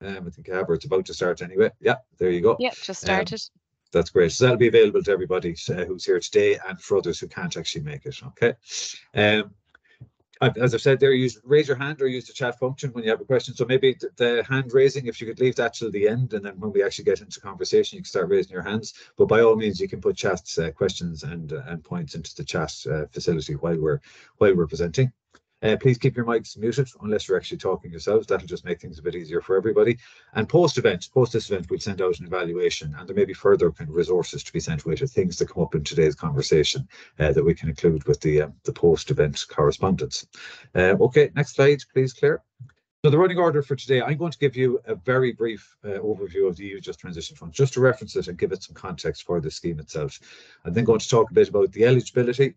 Um, I think or it's about to start anyway. Yeah, there you go. Yeah, just started. Um, that's great. So that'll be available to everybody uh, who's here today and for others who can't actually make it. Okay. Um, as I've said there, use raise your hand or use the chat function when you have a question. So maybe the, the, hand raising, if you could leave that till the end, and then when we actually get into conversation, you can start raising your hands. But by all means, you can put chat uh, questions and uh, and points into the chat uh, facility while we're while we're presenting. Uh, please keep your mics muted unless you're actually talking yourselves. That'll just make things a bit easier for everybody. And post event, post this event, we'll send out an evaluation and there may be further kind of resources to be sent with it, things to come up in today's conversation uh, that we can include with the, um, the post event correspondence. Uh, okay, next slide, please, Claire. So the running order for today, I'm going to give you a very brief uh, overview of the EU Just Transition Fund, just to reference it and give it some context for the scheme itself. I'm then going to talk a bit about the eligibility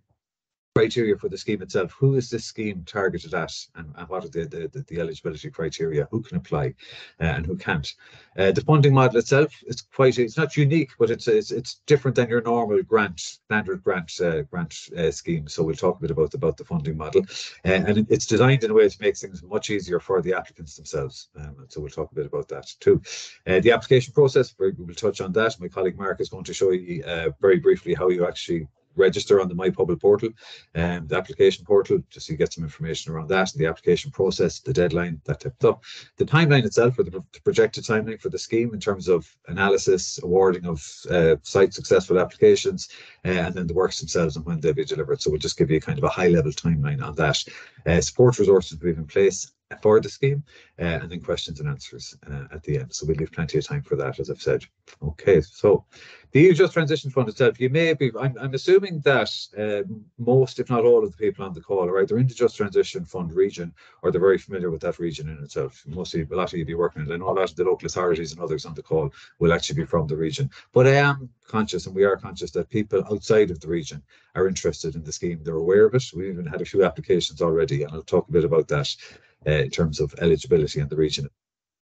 criteria for the scheme itself. Who is this scheme targeted at and, and what are the, the, the, eligibility criteria? Who can apply uh, and who can't? Uh, the funding model itself is quite, it's not unique, but it's it's, it's different than your normal grant, standard grant uh, grant uh, scheme. So we'll talk a bit about, about the funding model. Uh, and it's designed in a way to make things much easier for the applicants themselves. Um, so we'll talk a bit about that too. Uh, the application process, we will touch on that. My colleague Mark is going to show you very briefly how you actually register on the MyPobal portal, and um, the application portal, just you get some information around that, the application process, the deadline, that type of stuff. The timeline itself, or the projected timeline for the scheme in terms of analysis, awarding of uh, site successful applications, uh, and then the works themselves and when they'll be delivered. So we'll just give you kind of a high level timeline on that. Uh, support resources we have in place for the scheme, uh, and then questions and answers uh, at the end. So we'll leave plenty of time for that, as I've said. Okay, so the EU Just Transition Fund itself, you may be, I'm, I'm assuming that uh, most, if not all of the people on the call are either in the Just Transition Fund region or they're very familiar with that region in itself. Mostly, a lot of you be working it. I know a lot of the local authorities and others on the call will actually be from the region. But I am conscious, and we are conscious, that people outside of the region are interested in the scheme. They're aware of it. We even had a few applications already, and I'll talk a bit about that uh, in terms of eligibility in the region.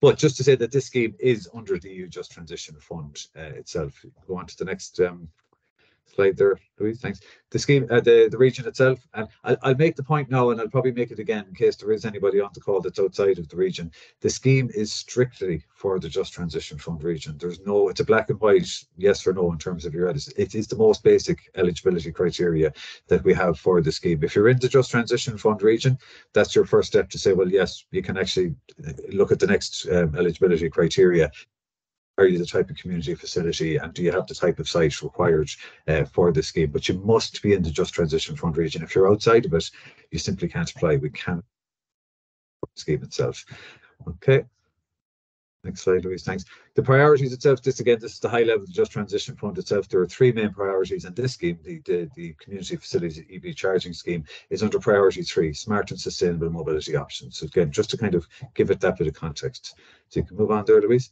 But just to say that this scheme is under the EU Just Transition Fund uh, itself. Go on to the next um, slide there, Louise. Thanks. The scheme, uh, the the region itself, and I'll, I'll make the point now, and I'll probably make it again in case there is anybody on the call that's outside of the region. The scheme is strictly for the Just Transition Fund region. There's no, it's a black and white yes or no in terms of your edit. It is the most basic eligibility criteria that we have for the scheme. If you're in the Just Transition Fund region, that's your first step to say, well, yes, you can actually uh, look at the next um, eligibility criteria are you the type of community facility and do you have the type of site required uh, for this scheme? But you must be in the Just Transition Fund region. If you're outside of it, you simply can't apply. We can't scheme itself. Okay. Next slide, Louise. Thanks. The priorities itself, this again, this is the high level Just Transition Fund itself. There are three main priorities, in this scheme, the, the, the Community Facilities EV Charging Scheme, is under priority three, smart and sustainable mobility options. So again, just to kind of give it that bit of context. So you can move on there, Louise.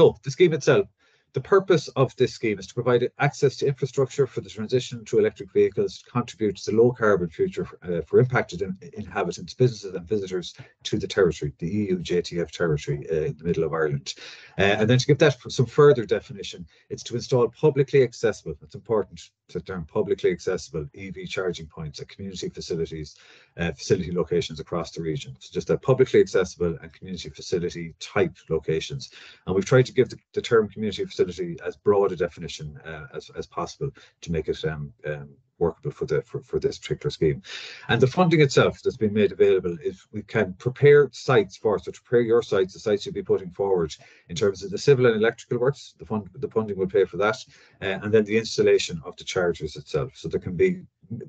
So the scheme itself, the purpose of this scheme is to provide access to infrastructure for the transition to electric vehicles to contribute to the low carbon future for, uh, for impacted in, inhabitants, businesses and visitors to the territory, the EU JTF territory uh, in the middle of Ireland. Uh, and then to give that some further definition, it's to install publicly accessible, it's important to term publicly accessible EV charging points at community facilities, uh, facility locations across the region. So just that publicly accessible and community facility type locations. And we've tried to give the, the term community facility facility as broad a definition uh, as, as possible to make it um, um, workable for the for, for this particular scheme. And the funding itself that's been made available is we can prepare sites for so to prepare your sites, the sites you'll be putting forward in terms of the civil and electrical works, the fund the funding will pay for that, uh, and then the installation of the chargers itself. So there can be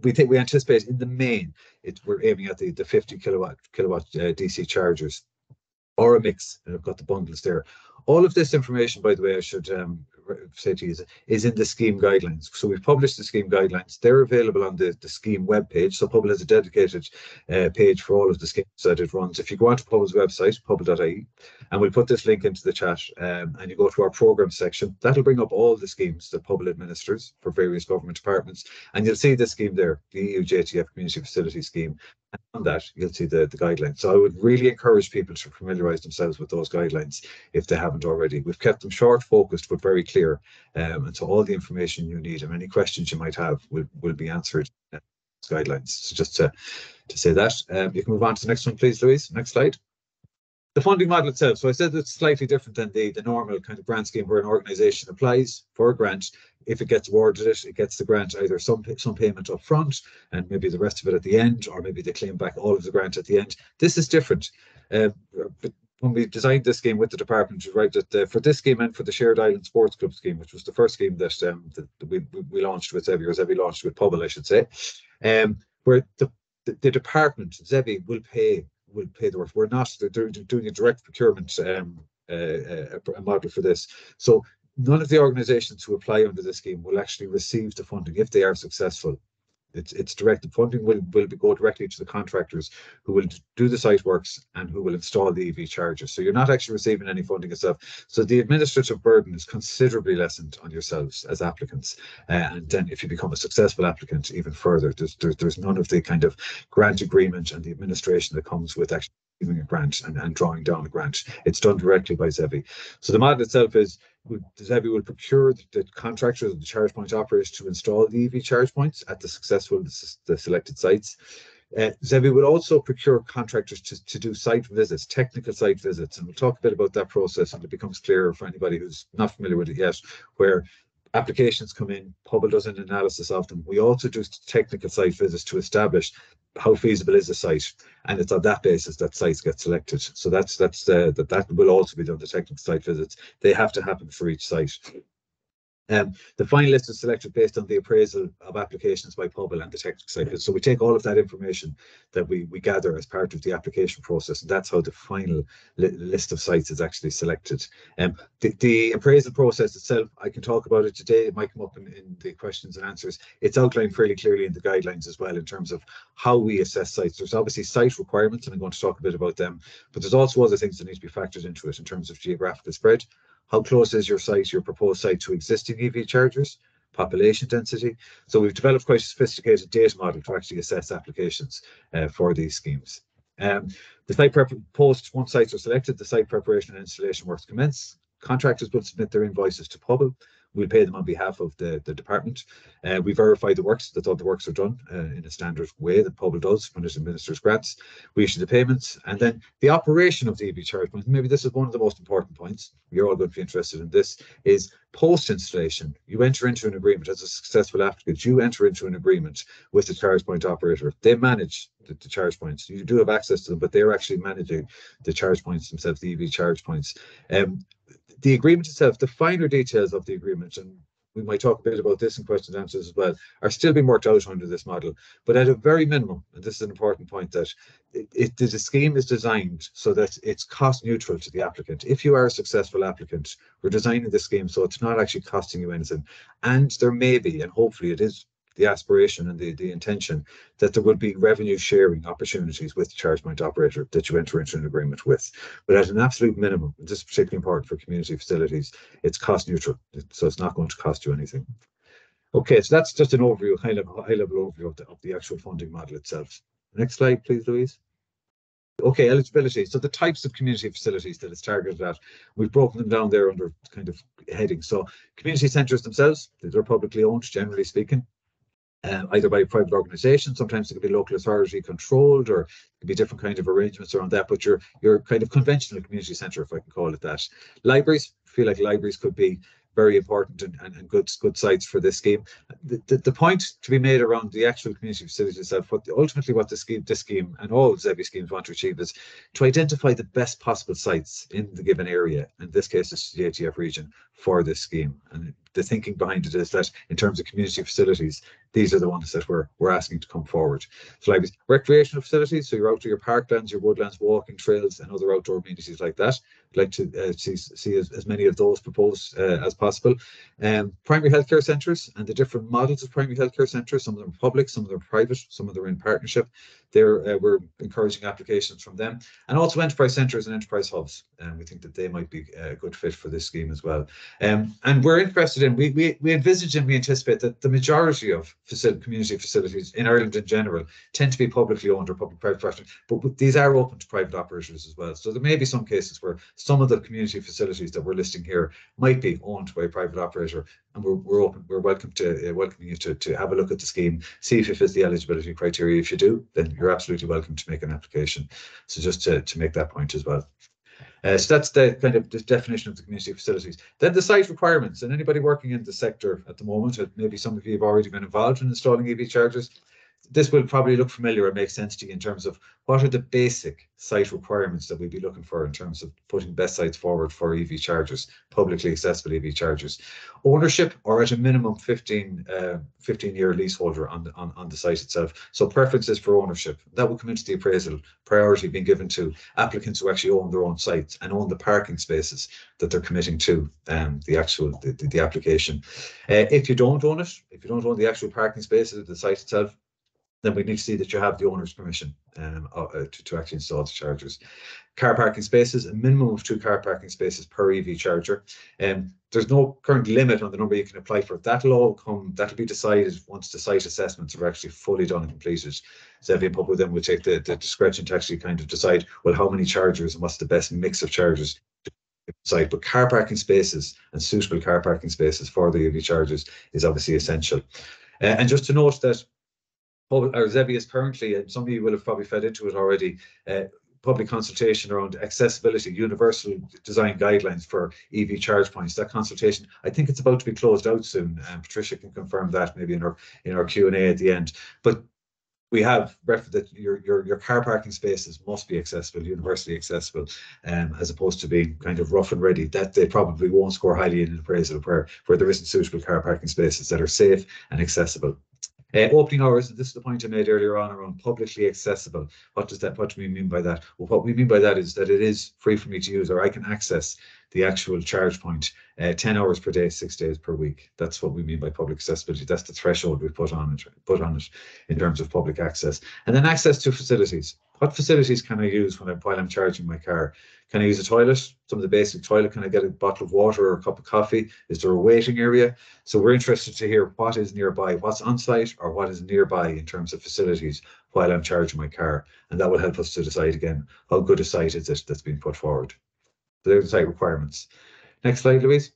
we think we anticipate in the main it we're aiming at the, the 50 kilowatt kilowatt uh, DC chargers or a mix, and I've got the bundles there. All of this information, by the way, I should um, say to you, is, in the scheme guidelines. So we've published the scheme guidelines. They're available on the, the scheme webpage. So Pobal has a dedicated uh, page for all of the schemes that it runs. If you go onto Pobal's website, pobal.ie, and we'll put this link into the chat, um, and you go to our program section, that'll bring up all the schemes that Pobal administers for various government departments. And you'll see the scheme there, the EU JTF Community Facility Scheme. And on that, you'll see the, the guidelines. So I would really encourage people to familiarise themselves with those guidelines if they haven't already. We've kept them short, focused, but very clear. Um, and so all the information you need and any questions you might have will, will be answered in guidelines. So just to, to say that. Um, you can move on to the next one, please, Louise. Next slide. The funding model itself. So I said it's slightly different than the, the normal kind of grant scheme where an organization applies for a grant. If it gets awarded it, it gets the grant either some some payment up front and maybe the rest of it at the end, or maybe they claim back all of the grant at the end. This is different. Uh, when we designed this scheme with the department, right that uh, for this scheme and for the Shared Island Sports Club scheme, which was the first scheme that, um, that we, we launched with ZEVI, or ZEVI launched with Pobal, I should say, um, where the, the, the department, ZEVI, will pay will pay the work. We're not they're doing a direct procurement um, uh, a model for this. So none of the organisations who apply under the scheme will actually receive the funding if they are successful. It's it's direct. funding will will be, go directly to the contractors who will do the site works and who will install the EV chargers. So you're not actually receiving any funding yourself. So the administrative burden is considerably lessened on yourselves as applicants. Uh, and then if you become a successful applicant, even further, there's, there's there's none of the kind of grant agreement and the administration that comes with actually giving a grant and, and drawing down a grant. It's done directly by ZEVI. So the model itself is ZEVI will procure the, the contractors and the charge point operators to install the EV charge points at the successful the selected sites. Uh, ZEVI will also procure contractors to, to do site visits, technical site visits, and we'll talk a bit about that process and it becomes clearer for anybody who's not familiar with it yet, where applications come in, Pobal does an analysis of them. We also do technical site visits to establish how feasible is the site, and it's on that basis that sites get selected. So that's that's uh, that that will also be done. The technical site visits they have to happen for each site. Um, the final list is selected based on the appraisal of applications by Pobal and the technical site. So we take all of that information that we, we gather as part of the application process, and that's how the final li list of sites is actually selected. Um, the, the, appraisal process itself, I can talk about it today. It might come up in, in the questions and answers. It's outlined fairly clearly in the guidelines as well in terms of how we assess sites. There's obviously site requirements, and I'm going to talk a bit about them, but there's also other things that need to be factored into it in terms of geographical spread, how close is your site, your proposed site to existing EV chargers? Population density. So we've developed quite a sophisticated data model to actually assess applications uh, for these schemes. Um, the site prep post once sites are selected, the site preparation and installation works commence. Contractors will submit their invoices to Pobal We'll pay them on behalf of the, the department. Uh, we verify the works, that all the works are done uh, in a standard way that Pobal does when it administers grants. We issue the payments and then the operation of the EV charge point. Maybe this is one of the most important points. You're all going to be interested in this is post installation. You enter into an agreement as a successful applicant. You enter into an agreement with the charge point operator. They manage the, the, charge points. You do have access to them, but they're actually managing the charge points themselves, the EV charge points. Um, the agreement itself, the finer details of the agreement, and we might talk a bit about this in questions and answers as well, are still being worked out under this model. But at a very minimum, and this is an important point, that it, it, the scheme is designed so that it's cost neutral to the applicant. If you are a successful applicant, we're designing the scheme so it's not actually costing you anything. And there may be, and hopefully it is the aspiration and the, the intention that there would be revenue sharing opportunities with the charge point operator that you enter into an agreement with. But at an absolute minimum, this is particularly important for community facilities, it's cost neutral, so it's not going to cost you anything. Okay, so that's just an overview, kind of high level overview of the, of the actual funding model itself. Next slide, please, Louise. Okay, eligibility. So the types of community facilities that it's targeted at, we've broken them down there under kind of heading. So community centres themselves, they're publicly owned, generally speaking um, either by a private organisation. Sometimes it could be local authority controlled, or it could be different kind of arrangements around that. But your your kind of conventional community centre, if I can call it that. Libraries feel like libraries could be very important and, and, and good good sites for this scheme. The, the, the, point to be made around the actual community facility itself, what ultimately what the scheme, this scheme and all ZEVI schemes want to achieve is to identify the best possible sites in the given area. In this case, it's the JTF region for this scheme. And the thinking behind it is that in terms of community facilities, these are the ones that we're, we're asking to come forward. So like recreational facilities, so you're out to your parklands, your woodlands, walking trails and other outdoor amenities like that. Like to uh, see, see as, as many of those proposed uh, as possible. Um, primary healthcare centres and the different models of primary healthcare centres, some of them are public, some of them are private, some of them are in partnership. There, uh, we're encouraging applications from them and also enterprise centres and enterprise hubs. And we think that they might be a good fit for this scheme as well. Um, and we're interested in, we, we, we envisage and we anticipate that the majority of facility, community facilities in Ireland in general tend to be publicly owned or public-private partnerships, but these are open to private operators as well. So there may be some cases where some of the community facilities that we're listing here might be owned by a private operator, and we're, we're open, we're welcome to uh, welcoming you to, to have a look at the scheme, see if it fits the eligibility criteria. If you do, then you're absolutely welcome to make an application. So just to, to make that point as well. Uh, so that's the kind of the definition of the community facilities. Then the site requirements, and anybody working in the sector at the moment, maybe some of you have already been involved in installing EV chargers, this will probably look familiar and make sense to you in terms of what are the basic site requirements that we'd be looking for in terms of putting best sites forward for EV chargers, publicly accessible EV chargers. Ownership or at a minimum 15, uh, 15 year leaseholder on the, on, on the site itself. So preferences for ownership. That will come into the appraisal, priority being given to applicants who actually own their own sites and own the parking spaces that they're committing to um, the actual the, the, the application. Uh, if you don't own it, if you don't own the actual parking spaces of the site itself, then we need to see that you have the owner's permission um, uh, uh, to, to actually install the chargers. Car parking spaces, a minimum of two car parking spaces per EV charger. Um, there's no current limit on the number you can apply for. That'll all come, that'll be decided once the site assessments are actually fully done and completed. Zevian Pub with then will take the, the discretion to actually kind of decide, well, how many chargers and what's the best mix of chargers to site, but car parking spaces and suitable car parking spaces for the EV chargers is obviously essential. Uh, and just to note that public, or ZEVI is currently, and some of you will have probably fed into it already, uh, public consultation around accessibility, universal design guidelines for EV charge points. That consultation, I think it's about to be closed out soon. And Patricia can confirm that maybe in our in our Q and A at the end. But we have that your, your your car parking spaces must be accessible, universally accessible, um, as opposed to being kind of rough and ready. That they probably won't score highly in an appraisal where where there isn't suitable car parking spaces that are safe and accessible. Uh, opening hours, this is the point I made earlier on around publicly accessible. What does that, what do we mean by that? Well, what we mean by that is that it is free for me to use or I can access the actual charge point uh, 10 hours per day, six days per week. That's what we mean by public accessibility. That's the threshold we put on it, put on it in terms of public access. And then access to facilities. What facilities can I use when I'm, while I'm charging my car? Can I use a toilet? Some of the basic toilet. Can I get a bottle of water or a cup of coffee? Is there a waiting area? So we're interested to hear what is nearby, what's on site or what is nearby in terms of facilities while I'm charging my car. And that will help us to decide again, how good a site is it that's been put forward. So the site requirements. Next slide, Louise.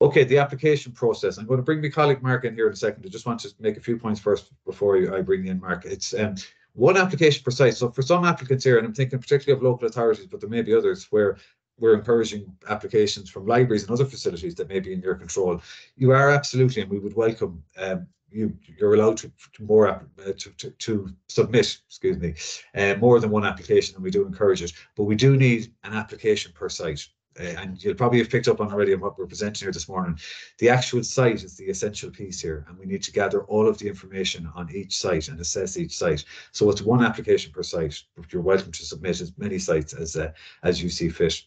Okay, the application process. I'm going to bring my colleague Mark in here in a second. I just want to make a few points first before I bring in Mark. It's um, one application per site. So for some applicants here, and I'm thinking particularly of local authorities, but there may be others where we're encouraging applications from libraries and other facilities that may be in your control. You are absolutely, and we would welcome um, you. You're allowed to, to more uh, to, to, to, submit, excuse me, uh, more than one application, and we do encourage it. But we do need an application per site. Uh, and you'll probably have picked up on already on what we're presenting here this morning. The actual site is the essential piece here, and we need to gather all of the information on each site and assess each site. So it's one application per site. But you're welcome to submit as many sites as uh, as you see fit.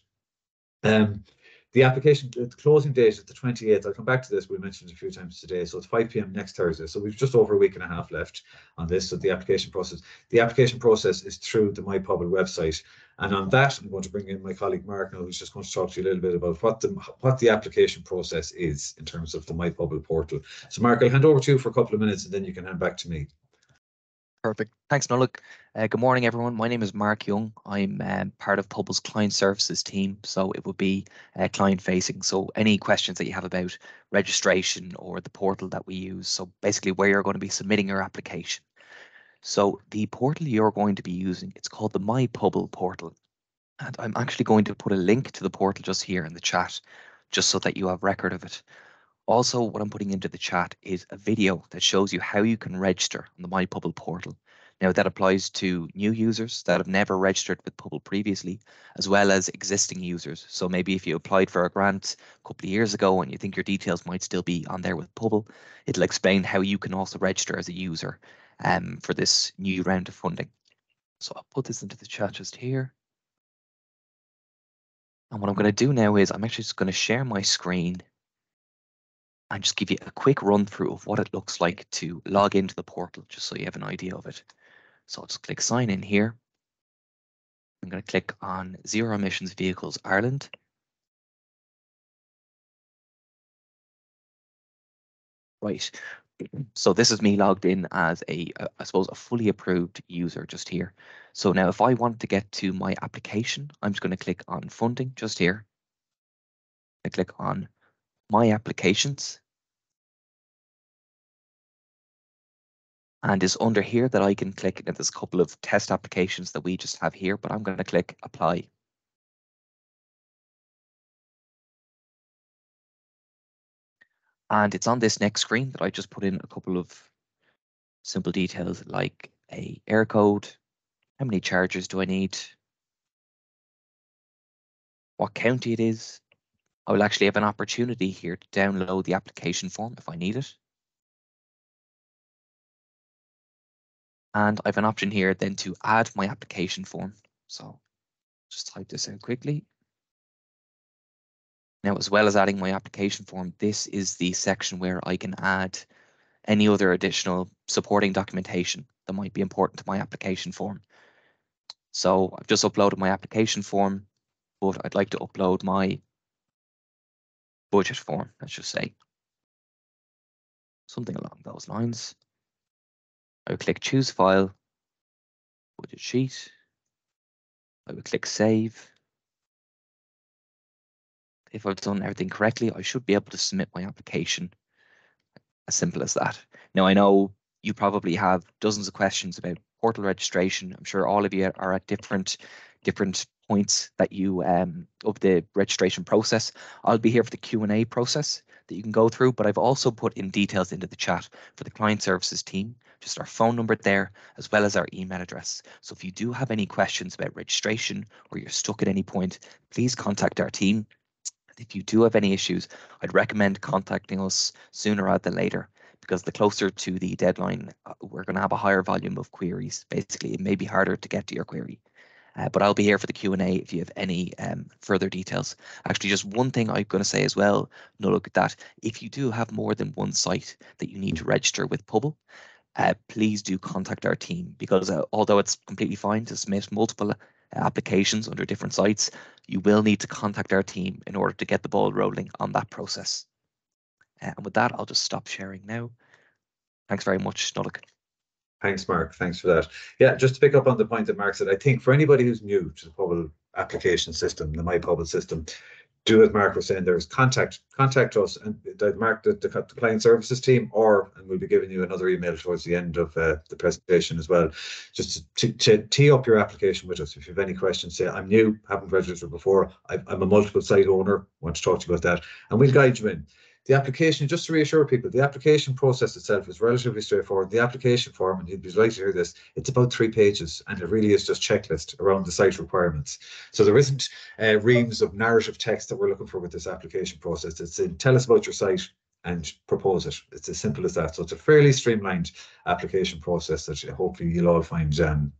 Um, the application, the closing date is the 28th. I'll come back to this. We mentioned a few times today. So it's 5 p.m. next Thursday. So we've just over a week and a half left on this. So the application process, the application process is through the MyPobal website. And on that, I'm going to bring in my colleague Mark now, who's just going to talk to you a little bit about what the what the application process is in terms of the MyPobal portal. So Mark, I'll hand over to you for a couple of minutes and then you can hand back to me. Perfect. Thanks, Nolan. Uh, good morning, everyone. My name is Mark Young. I'm um, part of Pobal's client services team, so it would be uh, client facing. So any questions that you have about registration or the portal that we use, so basically where you're going to be submitting your application. So the portal you're going to be using, it's called the MyPobal portal. And I'm actually going to put a link to the portal just here in the chat, just so that you have record of it. Also, what I'm putting into the chat is a video that shows you how you can register on the MyPobal portal. Now that applies to new users that have never registered with Pobal previously, as well as existing users. So maybe if you applied for a grant a couple of years ago and you think your details might still be on there with Pobal, it'll explain how you can also register as a user um, for this new round of funding. So I'll put this into the chat just here. And what I'm going to do now is I'm actually just going to share my screen and just give you a quick run through of what it looks like to log into the portal, just so you have an idea of it. So I'll just click sign in here. I'm going to click on Zero Emissions Vehicles Ireland. Right, so this is me logged in as a, uh, I suppose, a fully approved user just here. So now if I want to get to my application, I'm just going to click on funding just here. I click on my Applications. And it's under here that I can click, and there's a couple of test applications that we just have here, but I'm going to click Apply. And it's on this next screen that I just put in a couple of simple details like a Eircode, how many chargers do I need, what county it is, I will actually have an opportunity here to download the application form if I need it. And I have an option here then to add my application form. So just type this out quickly. Now, as well as adding my application form, this is the section where I can add any other additional supporting documentation that might be important to my application form. So I've just uploaded my application form, but I'd like to upload my budget form, let's just say. Something along those lines. I would click choose file, budget sheet. I would click save. If I've done everything correctly, I should be able to submit my application. As simple as that. Now I know you probably have dozens of questions about portal registration. I'm sure all of you are at different different points that you um, of the registration process. I'll be here for the Q&A process that you can go through, but I've also put in details into the chat for the client services team, just our phone number there, as well as our email address. So if you do have any questions about registration or you're stuck at any point, please contact our team. If you do have any issues, I'd recommend contacting us sooner rather than later because the closer to the deadline, uh, we're going to have a higher volume of queries. Basically, it may be harder to get to your query. Uh, but I'll be here for the Q&A if you have any um, further details. Actually, just one thing I'm going to say as well, at that. If you do have more than one site that you need to register with Pobal, uh, please do contact our team because uh, although it's completely fine to submit multiple uh, applications under different sites, you will need to contact our team in order to get the ball rolling on that process. Uh, and with that, I'll just stop sharing now. Thanks very much, Nolik. Thanks, Mark. Thanks for that. Yeah, just to pick up on the point that Mark said, I think for anybody who's new to the Pobal application system, the MyPobal system, do as Mark was saying, there's contact contact us and Mark the, the, client services team, or and we'll be giving you another email towards the end of uh, the presentation as well, just to, to, tee up your application with us. If you have any questions, say I'm new, haven't registered before, I, I'm a multiple site owner, want to talk to you about that, and we'll guide you in. The application, just to reassure people, the application process itself is relatively straightforward. The application form, and you'd be delighted to hear this, it's about three pages and it really is just checklist around the site requirements. So there isn't uh, reams of narrative text that we're looking for with this application process. It's in tell us about your site and propose it. It's as simple as that. So it's a fairly streamlined application process that hopefully you'll all find um,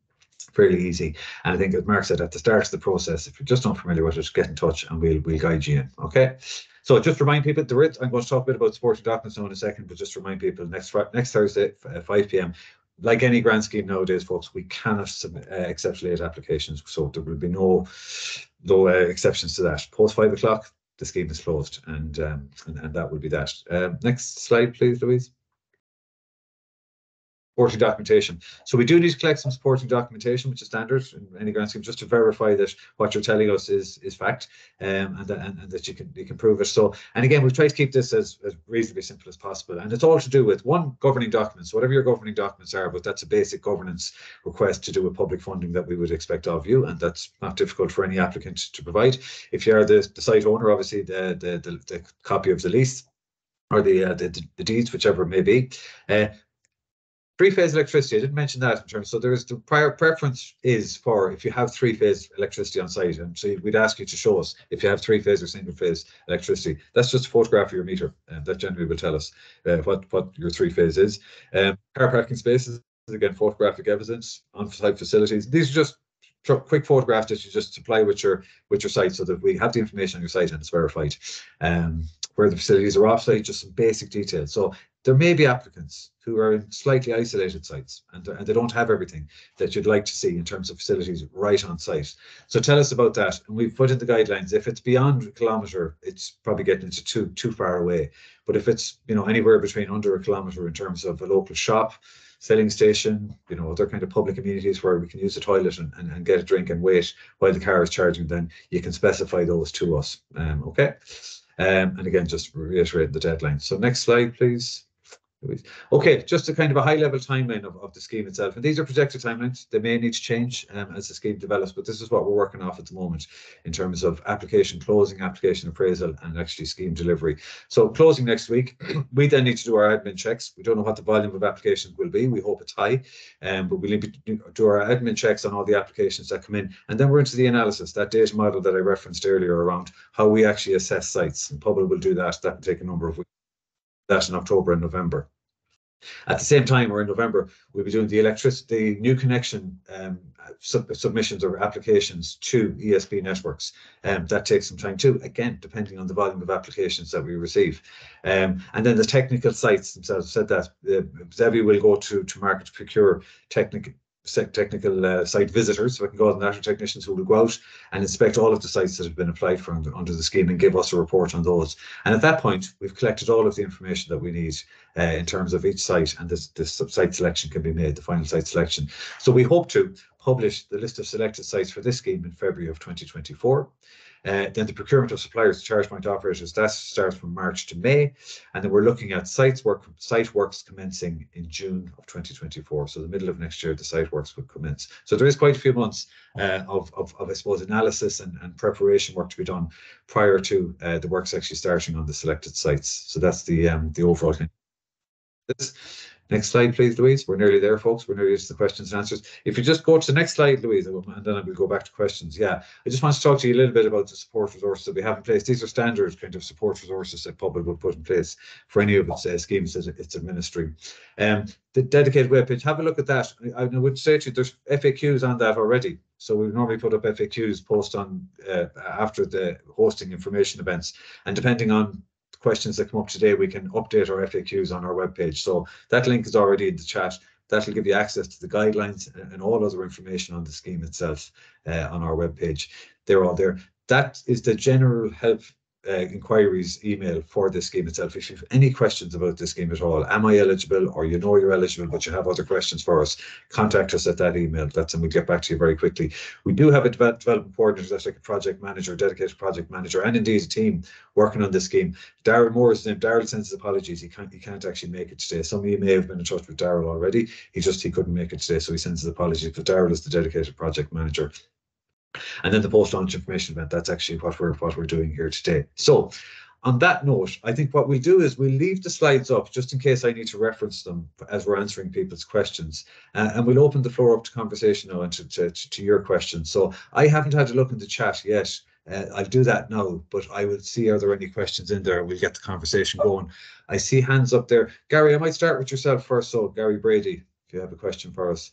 fairly easy. And I think as Mark said at the start of the process, if you're just not familiar with it, get in touch and we'll we'll guide you in. Okay. So just remind people, there is, I'm going to talk a bit about supporting documents now in a second, but just remind people next next Thursday at 5 p.m. Like any grant scheme nowadays, folks, we cannot submit, uh, accept late applications, so there will be no no uh, exceptions to that. Post five o'clock, the scheme is closed, and um, and, and that will be that. Um, next slide, please, Louise supporting documentation. So we do need to collect some supporting documentation, which is standard in any grant scheme, just to verify that what you're telling us is is fact, um, and, that, and, and that you can you can prove it. So, and again, we've tried to keep this as, as reasonably simple as possible, and it's all to do with one governing documents, whatever your governing documents are, but that's a basic governance request to do with public funding that we would expect of you, and that's not difficult for any applicant to provide. If you are the, the site owner, obviously the, the the, the copy of the lease or the, uh, the, the deeds, whichever it may be. Uh, Three phase electricity, I didn't mention that in terms. So there's the prior preference is for if you have three phase electricity on site, and so we'd ask you to show us if you have three phase or single phase electricity. That's just a photograph of your meter, and that generally will tell us uh, what what your three phase is. Um, car parking spaces again, photographic evidence on site facilities. These are just quick photographs that you just supply with your with your site so that we have the information on your site and it's verified. Um, where the facilities are offsite, just some basic details. So there may be applicants who are in slightly isolated sites and, and they don't have everything that you'd like to see in terms of facilities right on site. So tell us about that. And we've put in the guidelines. If it's beyond a kilometre, it's probably getting into too too far away. But if it's you know anywhere between under a kilometre in terms of a local shop, selling station, you know, other kind of public amenities where we can use the toilet and, and, and get a drink and wait while the car is charging, then you can specify those to us. Um, okay. Um, and again, just reiterate the deadline. So next slide, please. Okay, just a kind of a high level timeline of, of the scheme itself. And these are projected timelines. They may need to change um, as the scheme develops, but this is what we're working off at the moment in terms of application closing, application appraisal, and actually scheme delivery. So closing next week, we then need to do our admin checks. We don't know what the volume of applications will be. We hope it's high, um, but we'll do our admin checks on all the applications that come in. And then we're into the analysis, that data model that I referenced earlier around how we actually assess sites. And Pobal will do that. That will take a number of weeks that in October and November. At the same time, or in November, we'll be doing the electricity new connection um, sub submissions or applications to ESB networks. Um, that takes some time too, again, depending on the volume of applications that we receive. Um, and then the technical sites themselves said that uh, ZEVI will go to, to market to procure technical technical uh, site visitors, so I can call them national technicians who will go out and inspect all of the sites that have been applied for under, under, the scheme and give us a report on those. And at that point, we've collected all of the information that we need uh, in terms of each site and this, this site selection can be made, the final site selection. So we hope to publish the list of selected sites for this scheme in February of 2024. Uh, then the procurement of suppliers to charge point operators, that starts from March to May. And then we're looking at sites work, site works commencing in June of 2024. So the middle of next year, the site works will commence. So there is quite a few months uh, of, of, of, I suppose, analysis and, and preparation work to be done prior to uh, the works actually starting on the selected sites. So that's the um, the overall thing. This, Next slide, please, Louise. We're nearly there, folks. We're nearly to the questions and answers. If you just go to the next slide, Louise, and then I will go back to questions. Yeah, I just want to talk to you a little bit about the support resources that we have in place. These are standard kind of support resources that Pobal will put in place for any of its uh, schemes that it's administering. Um, the dedicated webpage, have a look at that. I, I would say to you, there's FAQs on that already. So we normally put up FAQs post on uh, after the hosting information events, and depending on questions that come up today, we can update our FAQs on our webpage. So that link is already in the chat. That'll give you access to the guidelines and all other information on the scheme itself uh, on our webpage. They're all there. That is the general help uh, inquiries email for this scheme itself. If you have any questions about this scheme at all, am I eligible or you know you're eligible but you have other questions for us, contact us at that email. That's and we'll get back to you very quickly. We do have a development coordinator, that's like a project manager, dedicated project manager, and indeed a team working on this scheme. Daryl Moore is name. Daryl sends his apologies. He can't he can't actually make it today. Some of you may have been in touch with Daryl already. He just he couldn't make it today, so he sends his apologies. But Daryl is the dedicated project manager and then the post-launch information event, that's actually what we're what we're doing here today. So on that note, I think what we'll do is we'll leave the slides up just in case I need to reference them as we're answering people's questions. Uh, and we'll open the floor up to conversation now and to, to, to your questions. So I haven't had a look in the chat yet. Uh, I'll do that now, but I will see are there any questions in there. We'll get the conversation going. I see hands up there. Gary, I might start with yourself first. So Gary Brady, if you have a question for us.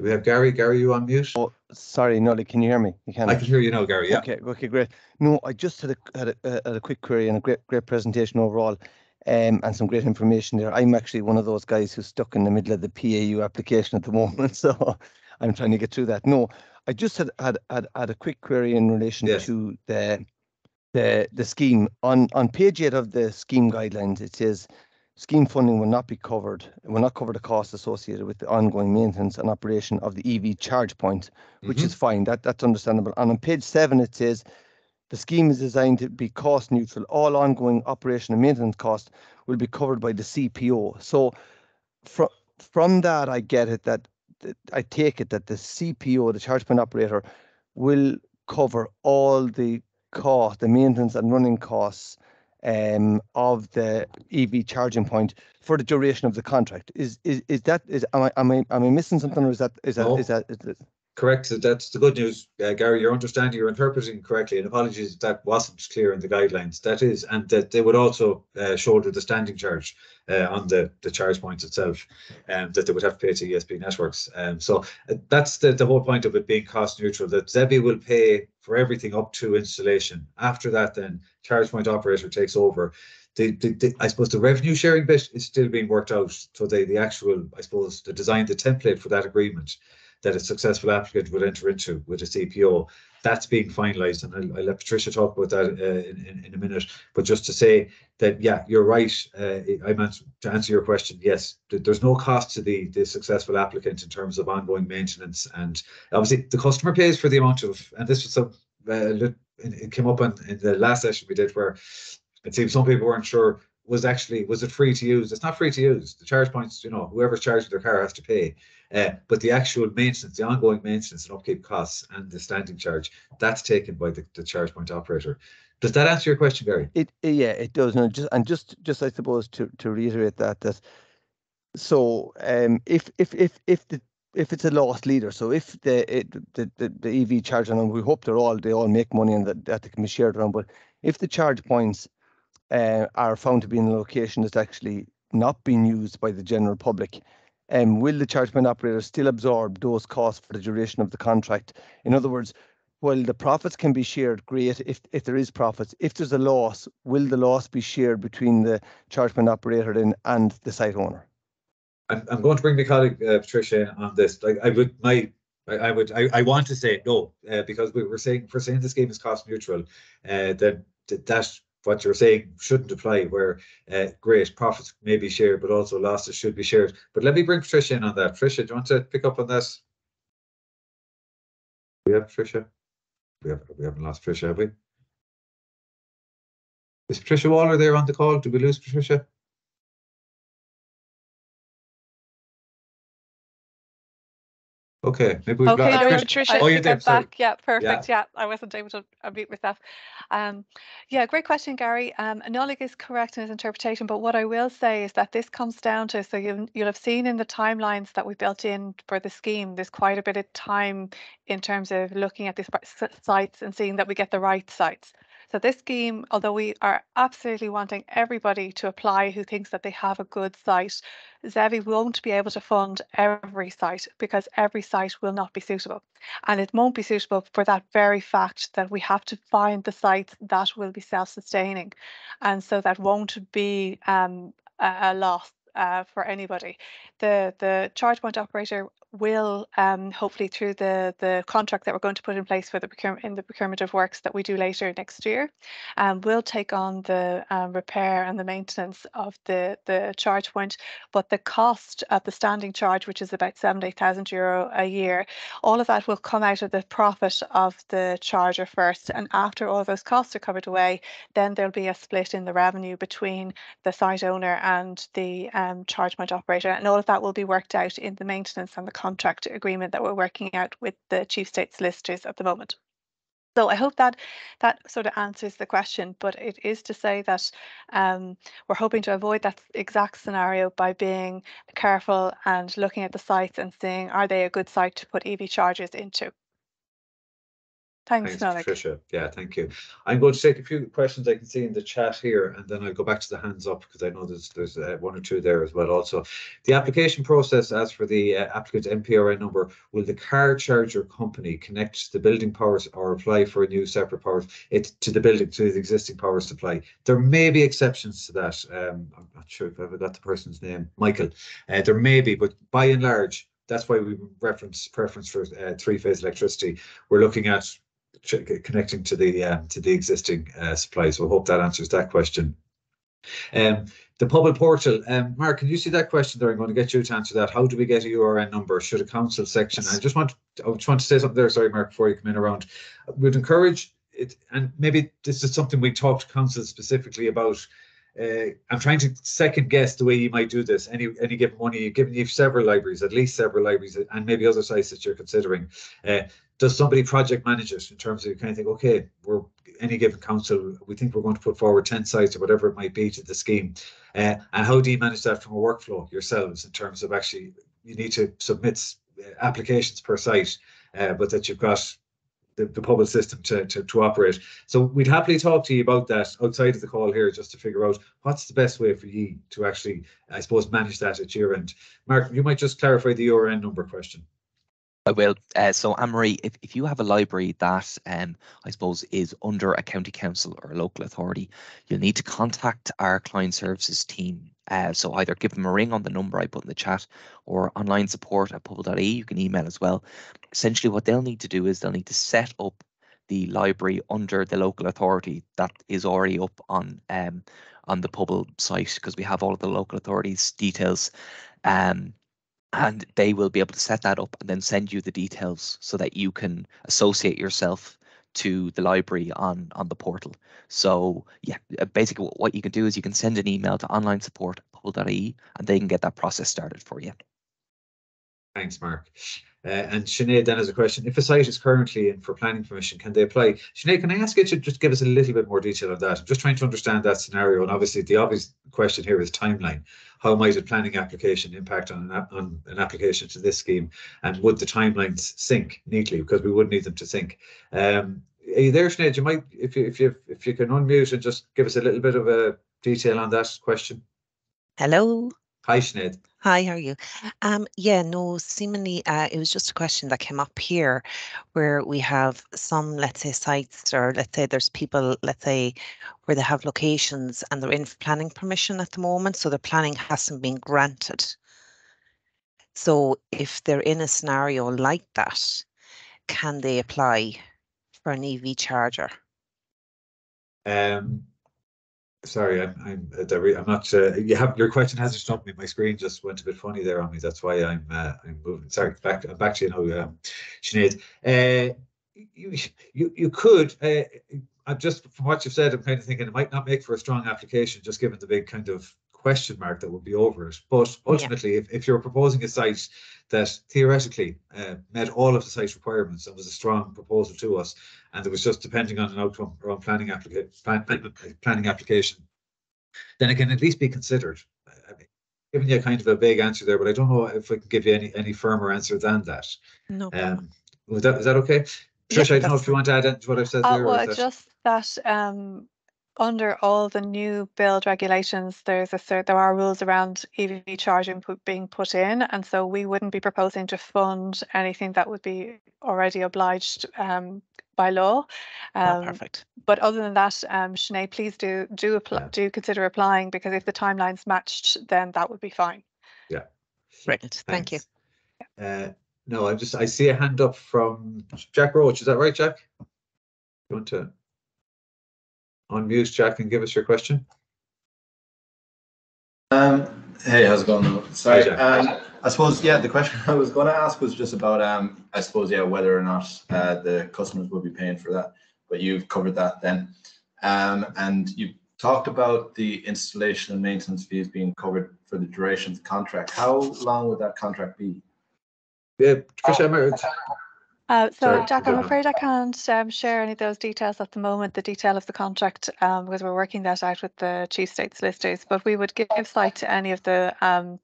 Do we have Gary? Gary, you on mute? Oh, sorry, Nolly, can you hear me? You can. I can hear you now, Gary. Yeah. Okay. Okay. Great. No, I just had a had a, had a quick query and a great great presentation overall, um, and some great information there. I'm actually one of those guys who's stuck in the middle of the PAU application at the moment, so I'm trying to get through that. No, I just had had had, had a quick query in relation yes. to the the the scheme on on page eight of the scheme guidelines. It says scheme funding will not be covered, it will not cover the costs associated with the ongoing maintenance and operation of the EV charge point, which mm-hmm. is fine. That that's understandable. And on page seven, it says the scheme is designed to be cost neutral. All ongoing operation and maintenance costs will be covered by the CPO. So from from that, I get it that I take it that the CPO, the charge point operator, will cover all the cost, the maintenance and running costs um, of the EV charging point for the duration of the contract. Is is is that is am I am I am I missing something or is that is that no. is that is that correct. So that's the good news, uh, Gary. You're understanding, you're interpreting correctly. And apologies if that wasn't clear in the guidelines. That is, and that they would also uh, shoulder the standing charge uh, on the the charge points itself, um, that they would have to pay to ESB networks. Um, so uh, that's the the whole point of it being cost neutral. That ZEVI will pay for everything up to installation. After that, then charge point operator takes over. The, the, the, I suppose the revenue sharing bit is still being worked out. So the, the actual, I suppose, the design, the template for that agreement that a successful applicant would enter into with a CPO. That's being finalised, and I'll, I'll, let Patricia talk about that uh, in, in, a minute. But just to say that, yeah, you're right. Uh, I meant to answer your question. Yes, there's no cost to the the successful applicant in terms of ongoing maintenance, and obviously the customer pays for the amount of. And this was some uh, it came up in, in the last session we did where it seems some people weren't sure was actually was it free to use? It's not free to use. The charge points, you know, whoever's charging their car has to pay. Uh, but the actual maintenance, the ongoing maintenance and upkeep costs and the standing charge, that's taken by the, the charge point operator. Does that answer your question, Gary? It yeah, it does. No, just and just just I suppose to to reiterate that that so um if if if if the if it's a lost leader, so if the it, the, the the EV charger and we hope they're all they all make money and that that they can be shared around, but if the charge points uh, are found to be in a location that's actually not being used by the general public, will the charge point operator still absorb those costs for the duration of the contract? In other words, while the profits can be shared, great if, if there is profits. If there's a loss, will the loss be shared between the charge point operator and, and the site owner? I'm, I'm going to bring my colleague uh, Patricia on this. Like I would, my I, would, I, I want to say no uh, because we were saying for saying this game is cost neutral. Uh, then that what you're saying shouldn't apply. Where uh, great profits may be shared, but also losses should be shared. But let me bring Patricia in on that. Patricia, do you want to pick up on this? We have Patricia. We have we haven't lost Patricia, have we? Is Patricia Waller there on the call? Did we lose Patricia? Okay, maybe we've Okay, got no, Patricia. Patricia, Oh, you you're there, back. Yeah, perfect. Yeah, I wasn't able to unmute myself. Um, yeah, great question, Gary. Um, Nolik is correct in his interpretation, but what I will say is that this comes down to so you'll you'll have seen in the timelines that we built in for the scheme. There's quite a bit of time in terms of looking at these sites and seeing that we get the right sites. So this scheme, although we are absolutely wanting everybody to apply who thinks that they have a good site, Zevi won't be able to fund every site because every site will not be suitable. And it won't be suitable for that very fact that we have to find the sites that will be self-sustaining. And so that won't be um, a, loss uh, for anybody. The the charge point operator will um, hopefully through the the contract that we're going to put in place for the procurement in the procurement of works that we do later next year, um, will take on the um, repair and the maintenance of the the charge point. But the cost of the standing charge, which is about seventy thousand euro a year, all of that will come out of the profit of the charger first, and after all those costs are covered away, then there'll be a split in the revenue between the site owner and the um, charge point operator, and all of that will be worked out in the maintenance and the contract agreement that we're working out with the chief state solicitors at the moment. So I hope that that sort of answers the question, but it is to say that um, we're hoping to avoid that exact scenario by being careful and looking at the sites and seeing are they a good site to put EV chargers into. Thanks, Thanks. Patricia. Yeah, thank you. I'm going to take a few questions I can see in the chat here, and then I'll go back to the hands up because I know there's there's uh, one or two there as well. Also, the application process as for the uh, applicant's MPRN number, will the car charger company connect the building powers or apply for a new separate power it to the building to the existing power supply? There may be exceptions to that. Um, I'm not sure if I've got the person's name, Michael. Uh, there may be, but by and large, that's why we reference preference for uh, three-phase electricity. We're looking at connecting to the um, to the existing uh, supply. So I hope that answers that question. Um, the Pobal portal, um, Mark, can you see that question there? I'm going to get you to answer that. How do we get a URN number? Should a council section? I just want I just want to say something there. Sorry, Mark, before you come in around. We'd encourage it, and maybe this is something we talked to council specifically about. Uh, I'm trying to second guess the way you might do this. Any any given money, you've given you several libraries, at least several libraries, and maybe other sites that you're considering. Uh, does somebody project manage it in terms of you kind of think, okay, we're any given council, we think we're going to put forward 10 sites or whatever it might be to the scheme. Uh, and how do you manage that from a workflow yourselves in terms of actually you need to submit uh, applications per site, uh, but that you've got the, the Pobal system to, to, to operate. So we'd happily talk to you about that outside of the call here just to figure out what's the best way for you to actually, I suppose, manage that at your end. Mark, you might just clarify the URN number question. I will. Uh, so, Anne-Marie, if, if you have a library that um, I suppose is under a county council or a local authority, you'll need to contact our client services team. Uh, so either give them a ring on the number I put in the chat or online support at pobal.e. You can email as well. Essentially, what they'll need to do is they'll need to set up the library under the local authority that is already up on um, on the Pobal site because we have all of the local authorities' details. Um, and they will be able to set that up and then send you the details so that you can associate yourself to the library on on the portal. So yeah, uh, basically what you can do is you can send an email to online support pobal.ie and they can get that process started for you. Thanks, Mark. Uh, and Sinead then has a question. If a site is currently in for planning permission, can they apply? Sinead, can I ask you to just give us a little bit more detail on that? I'm just trying to understand that scenario. And obviously, the obvious question here is timeline. How might a planning application impact on an, on an application to this scheme? And would the timelines sync neatly? Because we would need them to sync. Um, are you there, Sinead? You might, if you, if you, if you can unmute and just give us a little bit of a detail on that question. Hello. Hi, Sinead. Hi, how are you? Um, yeah, no, seemingly uh, it was just a question that came up here where we have some, let's say, sites or let's say there's people, let's say, where they have locations and they're in for planning permission at the moment, so their planning hasn't been granted. So if they're in a scenario like that, can they apply for an EV charger? Um, sorry, I'm I'm uh, I'm not. Uh, you have your question hasn't stumped me. My screen just went a bit funny there on me. That's why I'm uh, I'm moving. Sorry, back I'm back to you now, um, Sinead. Uh, you you you could. Uh, I'm just from what you've said. I'm kind of thinking it might not make for a strong application, just given the big kind of question mark that would be over it. But ultimately, if, if you're proposing a site that theoretically uh, met all of the site requirements and was a strong proposal to us, and it was just depending on an outcome around planning application, plan, planning application, then it can at least be considered. I mean, giving you a kind of a vague answer there, but I don't know if I can give you any any firmer answer than that. No. Um, was that is that okay? Yeah, Trish, I don't know if you want to add into what I've said Uh, there. or well, that- just that um, under all the new build regulations, there's a there are rules around EV charging put, being put in, and so we wouldn't be proposing to fund anything that would be already obliged um, by law. Oh, Um, perfect. but other than that, um, Sinead, please do do apply, Yeah. do consider applying because if the timelines matched, then that would be fine. Yeah. Brilliant. Thank you. Uh, no, I just I see a hand up from Jack Roach. Is that right, Jack? You want to unmute Jack and give us your question? Um, hey, how's it going? Sorry. Um, I suppose, yeah, the question I was going to ask was just about, um, I suppose, yeah, whether or not uh, the customers will be paying for that, but you've covered that then. Um, and you talked about the installation and maintenance fees being covered for the duration of the contract. How long would that contract be? Yeah, out. Uh, so Sorry, Jack, I'm afraid I can't um, share any of those details at the moment, the detail of the contract, um, because we're working that out with the chief state solicitors. But we would give sight to any of the um,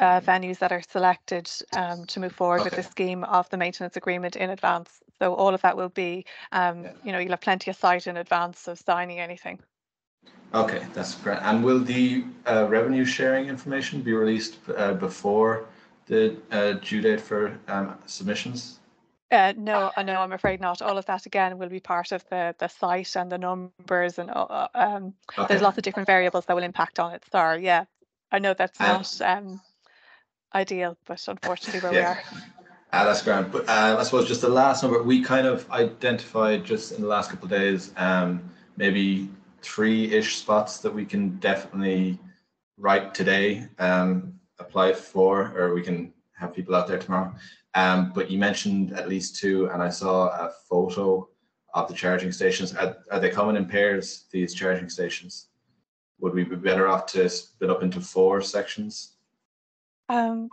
uh, venues that are selected um, to move forward with the scheme of the maintenance agreement in advance. So all of that will be, um, Yeah. you know, you'll have plenty of sight in advance of signing anything. Okay, that's great. And will the uh, revenue sharing information be released uh, before the uh, due date for um, submissions? Uh, no, uh, no, I'm afraid not. All of that again will be part of the the site and the numbers and uh, uh, um, Okay. there's lots of different variables that will impact on it. Sorry, yeah. I know that's Um, not um, ideal, but unfortunately where we are. Ah, that's grand. But uh, I suppose just the last number, we kind of identified just in the last couple of days, um, maybe three-ish spots that we can definitely write today, um, apply for, or we can have people out there tomorrow. Um, but you mentioned at least two, and I saw a photo of the charging stations. Are, are they coming in pairs, these charging stations? Would we be better off to split up into four sections? Um,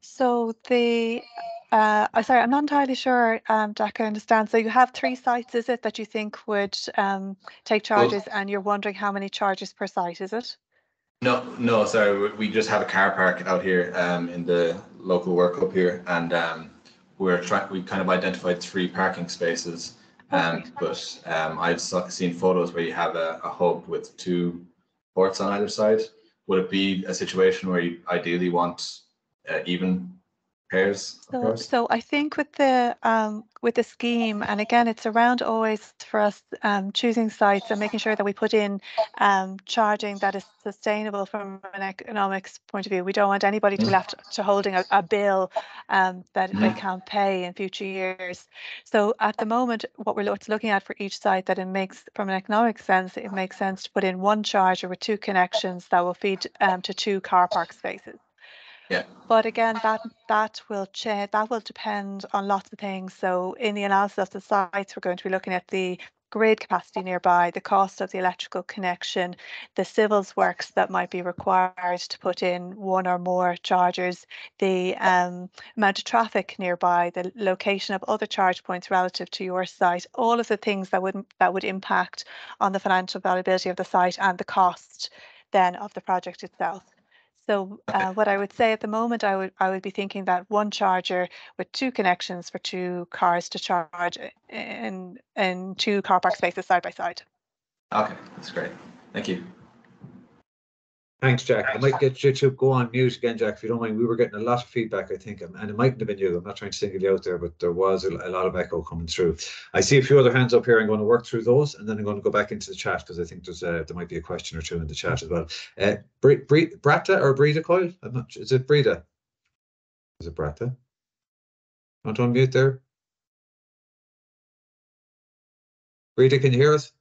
so the uh, I'm sorry, I'm not entirely sure, um, Jack, I understand. So you have three sites, is it, that you think would um, take charges and you're wondering how many charges per site, is it? No, no, sorry. we- just have a car park out here um, in the local work up here, and um, we're trying. We kind of identified three parking spaces, um, but um, I've seen photos where you have a, a hub with two ports on either side. Would it be a situation where you ideally want uh, even pairs? So, so I think with the um, with the scheme, and again, it's around always for us um, choosing sites and making sure that we put in um, charging that is sustainable from an economics point of view. We don't want anybody to be Mm. left to holding a, a bill um, that they Mhm. can't pay in future years. So at the moment, what we're looking at for each site that it makes, from an economic sense, it makes sense to put in one charger with two connections that will feed um, to two car park spaces. Yeah. But again, that that will change. That will depend on lots of things. So in the analysis of the sites, we're going to be looking at the grid capacity nearby, the cost of the electrical connection, the civils works that might be required to put in one or more chargers, the um, amount of traffic nearby, the location of other charge points relative to your site, all of the things that would that would impact on the financial viability of the site and the cost then of the project itself. So uh, what I would say at the moment, I would I would be thinking that one charger with two connections for two cars to charge in in two car park spaces side by side. Okay, that's great. Thank you. Thanks, Jack. I might get you to go on mute again, Jack, if you don't mind. We were getting a lot of feedback, I think, and it mightn't have been you. I'm not trying to single you out there, but there was a, a lot of echo coming through. I see a few other hands up here. I'm going to work through those, and then I'm going to go back into the chat because I think there's uh, there might be a question or two in the chat as well. Uh, Bre- Bre- Brata or Breda Coil? I'm not. Is it Breda? Is it Brata? Want to unmute there? Breda, can you hear us?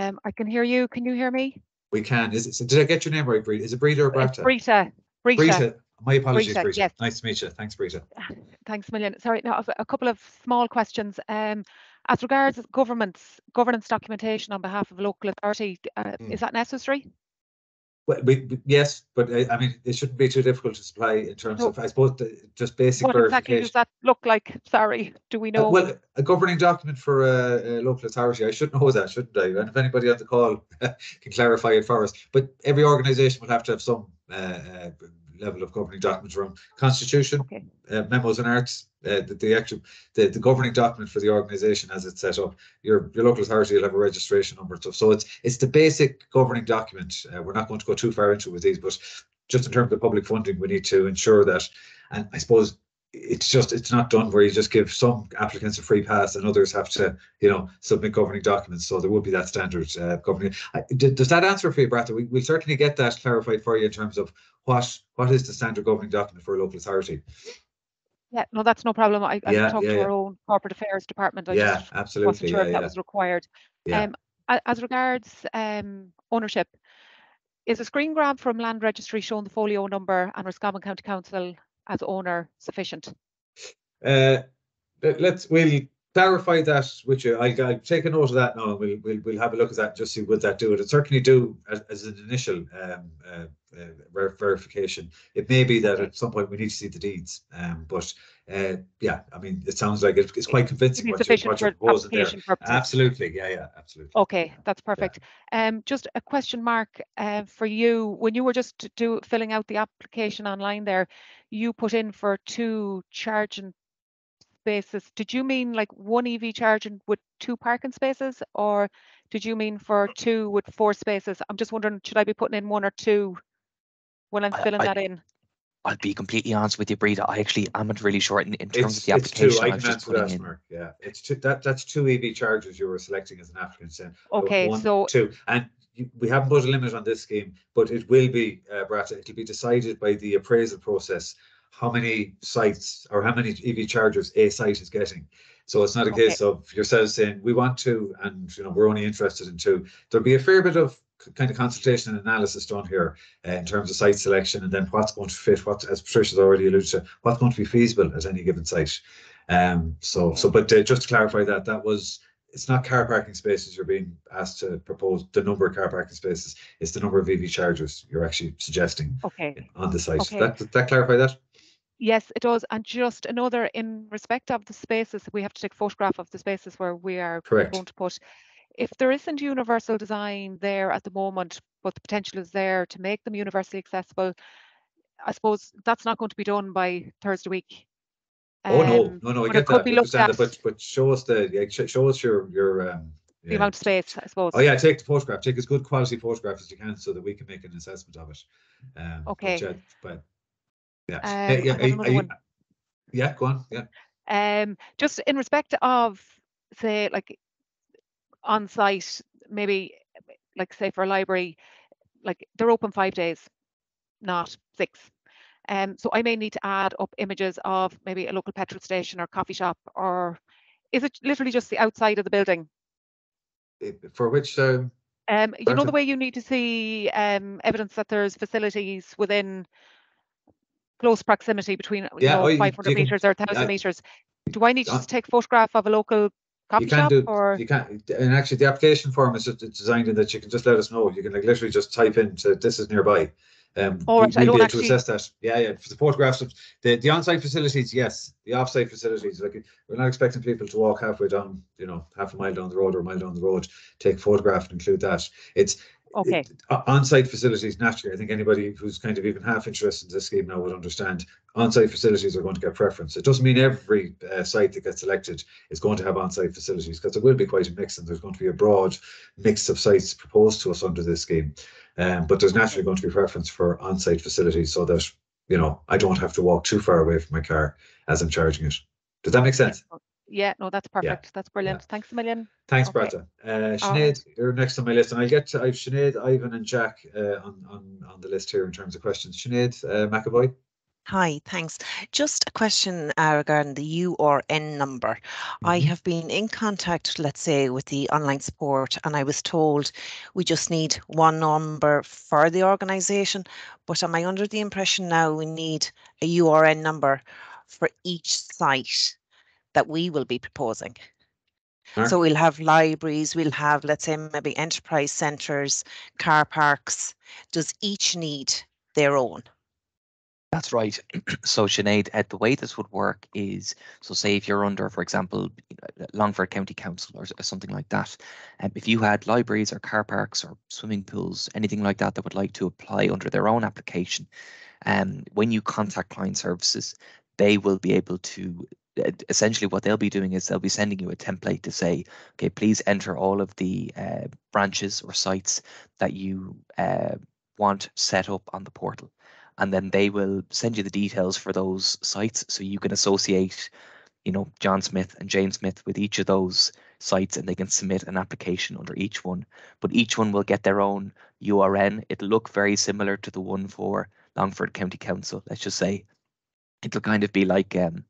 Um, I can hear you. Can you hear me? We can. Is it? So did I get your name right, Breda? Is it Breda or It's Brata? Brita. Brita. Brita. My apologies, Brita, Brita. yes. Nice to meet you. Thanks, Brita. Thanks a million. Sorry, now a couple of small questions. Um, as regards governments, governance documentation on behalf of local authority, uh, Mm. is that necessary? Well, we, we- yes, but I, I mean, it shouldn't be too difficult to supply in terms No. of, I suppose, the, just basic What exactly does verification. that look like? Sorry, do we Uh, know? Well, a governing document for a, a local authority, I should know that, shouldn't I? And if anybody on the call can clarify it for us, but every organisation will have to have some uh, uh, level of governing documents around constitution, Okay. uh, memos and arts, uh, the, the actual, the, the governing document for the organisation as it's set up. Your, your local authority will have a registration number and stuff. So it's, it's the basic governing document. Uh, we're not going to go too far into it with these, but just in terms of public funding, we need to ensure that, and I suppose it's just, it's not done where you just give some applicants a free pass and others have to, you know, submit governing documents. So there will be that standard uh, governing. I- d- Does that answer for you, Brata? We, we'll certainly get that clarified for you in terms of what, what is the standard governing document for a local authority? Yeah, no, that's no problem. I, I Yeah, talked yeah, to yeah. our own corporate affairs department. I Yeah, just wasn't absolutely. sure if that was required. Yeah. Um, as regards um, ownership, is a screen grab from land registry showing the folio number and Roscommon County Council as owner sufficient? Uh, let- let's, we'll clarify that with you. I, I'll take a note of that now. We'll, we'll, we'll have a look at that and just see would that do it. It certainly do as, as an initial, um, uh, uh, ver- verification. It may be that at some point we need to see the deeds. Um, but, uh, yeah, I mean, it sounds like it's, it's quite Is convincing it what you, sufficient what you're for proposing there. application purposes? Absolutely. Yeah, yeah, absolutely. Okay, that's perfect. Um, just a question, Mark, uh, for you. When you were just do filling out the application online there, you put in for two charging spaces. Did you mean like one EV charging with two parking spaces, or did you mean for two with four spaces? I'm just wondering, should I be putting in one or two when I'm I- filling I- that in? I'll be completely honest with you, Breda. I actually am not really sure in, in terms It's, of the application. I I was can just putting that, in. Mark. Yeah, it's two, that, that's two EV chargers you were selecting as an applicant then. Okay, one, so Two, and we haven't put a limit on this scheme, but it will be, uh, Brata, it'll be decided by the appraisal process. How many sites or how many EV chargers a site is getting. So it's not a Okay. case of yourselves saying, we want two, and you know, we're only interested in two. There'll be a fair bit of k- kind of consultation and analysis done here uh, in terms of site selection and then what's going to fit, what, as Patricia's already alluded to, what's going to be feasible at any given site. Um, so, so, but uh, just to clarify that, that was, it's not car parking spaces you're being asked to propose, the number of car parking spaces, it's the number of EV chargers you're actually suggesting okay. on the site. Okay. That, that clarify that? Yes, it does. And just another in respect of the spaces, we have to take photograph of the spaces where we are Correct. going to put. If there isn't universal design there at the moment, but the potential is there to make them universally accessible, I suppose that's not going to be done by Thursday week. Oh, no, Um, no, no, I get could that. be we looked understand that, at. But, but show us the, yeah, show us your, your, um. The yeah, amount of space, I suppose. Oh yeah, take the photograph. Take as good quality photograph as you can, so that we can make an assessment of it. Um, Okay. yeah, but yeah, Um, Eh, yeah, I have you- you- yeah, go on. Yeah, Um, just in respect of, say, like on site, maybe like say for a library, like they're open five days, not six. Um, so I may need to add up images of maybe a local petrol station or coffee shop, or is it literally just the outside of the building? For which um, Um, you know the way you need to see um, evidence that there's facilities within close proximity between you Yeah, know, oh, 500 you meters or 1,000 uh, meters. Do I need to uh, just take a photograph of a local You can shop do, or? you can, and actually the application form is designed in that you can just let us know. You can like literally just type into this is nearby. Um, we- right, I we'll don't be able actually- to assess that. Yeah, yeah. For the photographs of the, the on-site facilities, yes. The off-site facilities, like we're not expecting people to walk halfway down, you know, half a mile down the road or a mile down the road, take a photograph and include that. It's Okay, it- On-site facilities, naturally, I think anybody who's kind of even half interested in this scheme now would understand, on-site facilities are going to get preference. It doesn't mean every uh, site that gets selected is going to have on-site facilities, because there will be quite a mix, and there's going to be a broad mix of sites proposed to us under this scheme. Um, but there's naturally going to be preference for on-site facilities, so that, you know, I don't have to walk too far away from my car as I'm charging it. Does that make sense? Yeah, no, that's perfect. That's brilliant. Thanks a million. Thanks, Okay. Brata. Uh, All right. Sinead, you're next on my list, and I'll get to, I've Sinead, Ivan, and Jack uh, on, on, on the list here in terms of questions. Sinead uh, McAvoy. Hi, thanks. Just a question uh, regarding the URN number. I Mhm. have been in contact, let's say, with the online support, and I was told we just need one number for the organisation. But am I under the impression now we need a URN number for each site that we will be proposing? Mark? So we'll have libraries, we'll have, let's say, maybe enterprise centres, car parks. Does each need their own? That's right. so Sinead, uh, the way this would work is, so say if you're under, for example, Longford County Council or, or something like that, um, if you had libraries or car parks or swimming pools, anything like that that would like to apply under their own application, um, when you contact client services, they will be able to uh, essentially what they'll be doing is they'll be sending you a template to say, okay, please enter all of the uh, branches or sites that you uh, want set up on the portal. And then they will send you the details for those sites so you can associate you know john smith and jane smith with each of those sites and they can submit an application under each one. But each one will get their own urn it'll look very similar to the one for longford county council. Let's just say it'll kind of be like um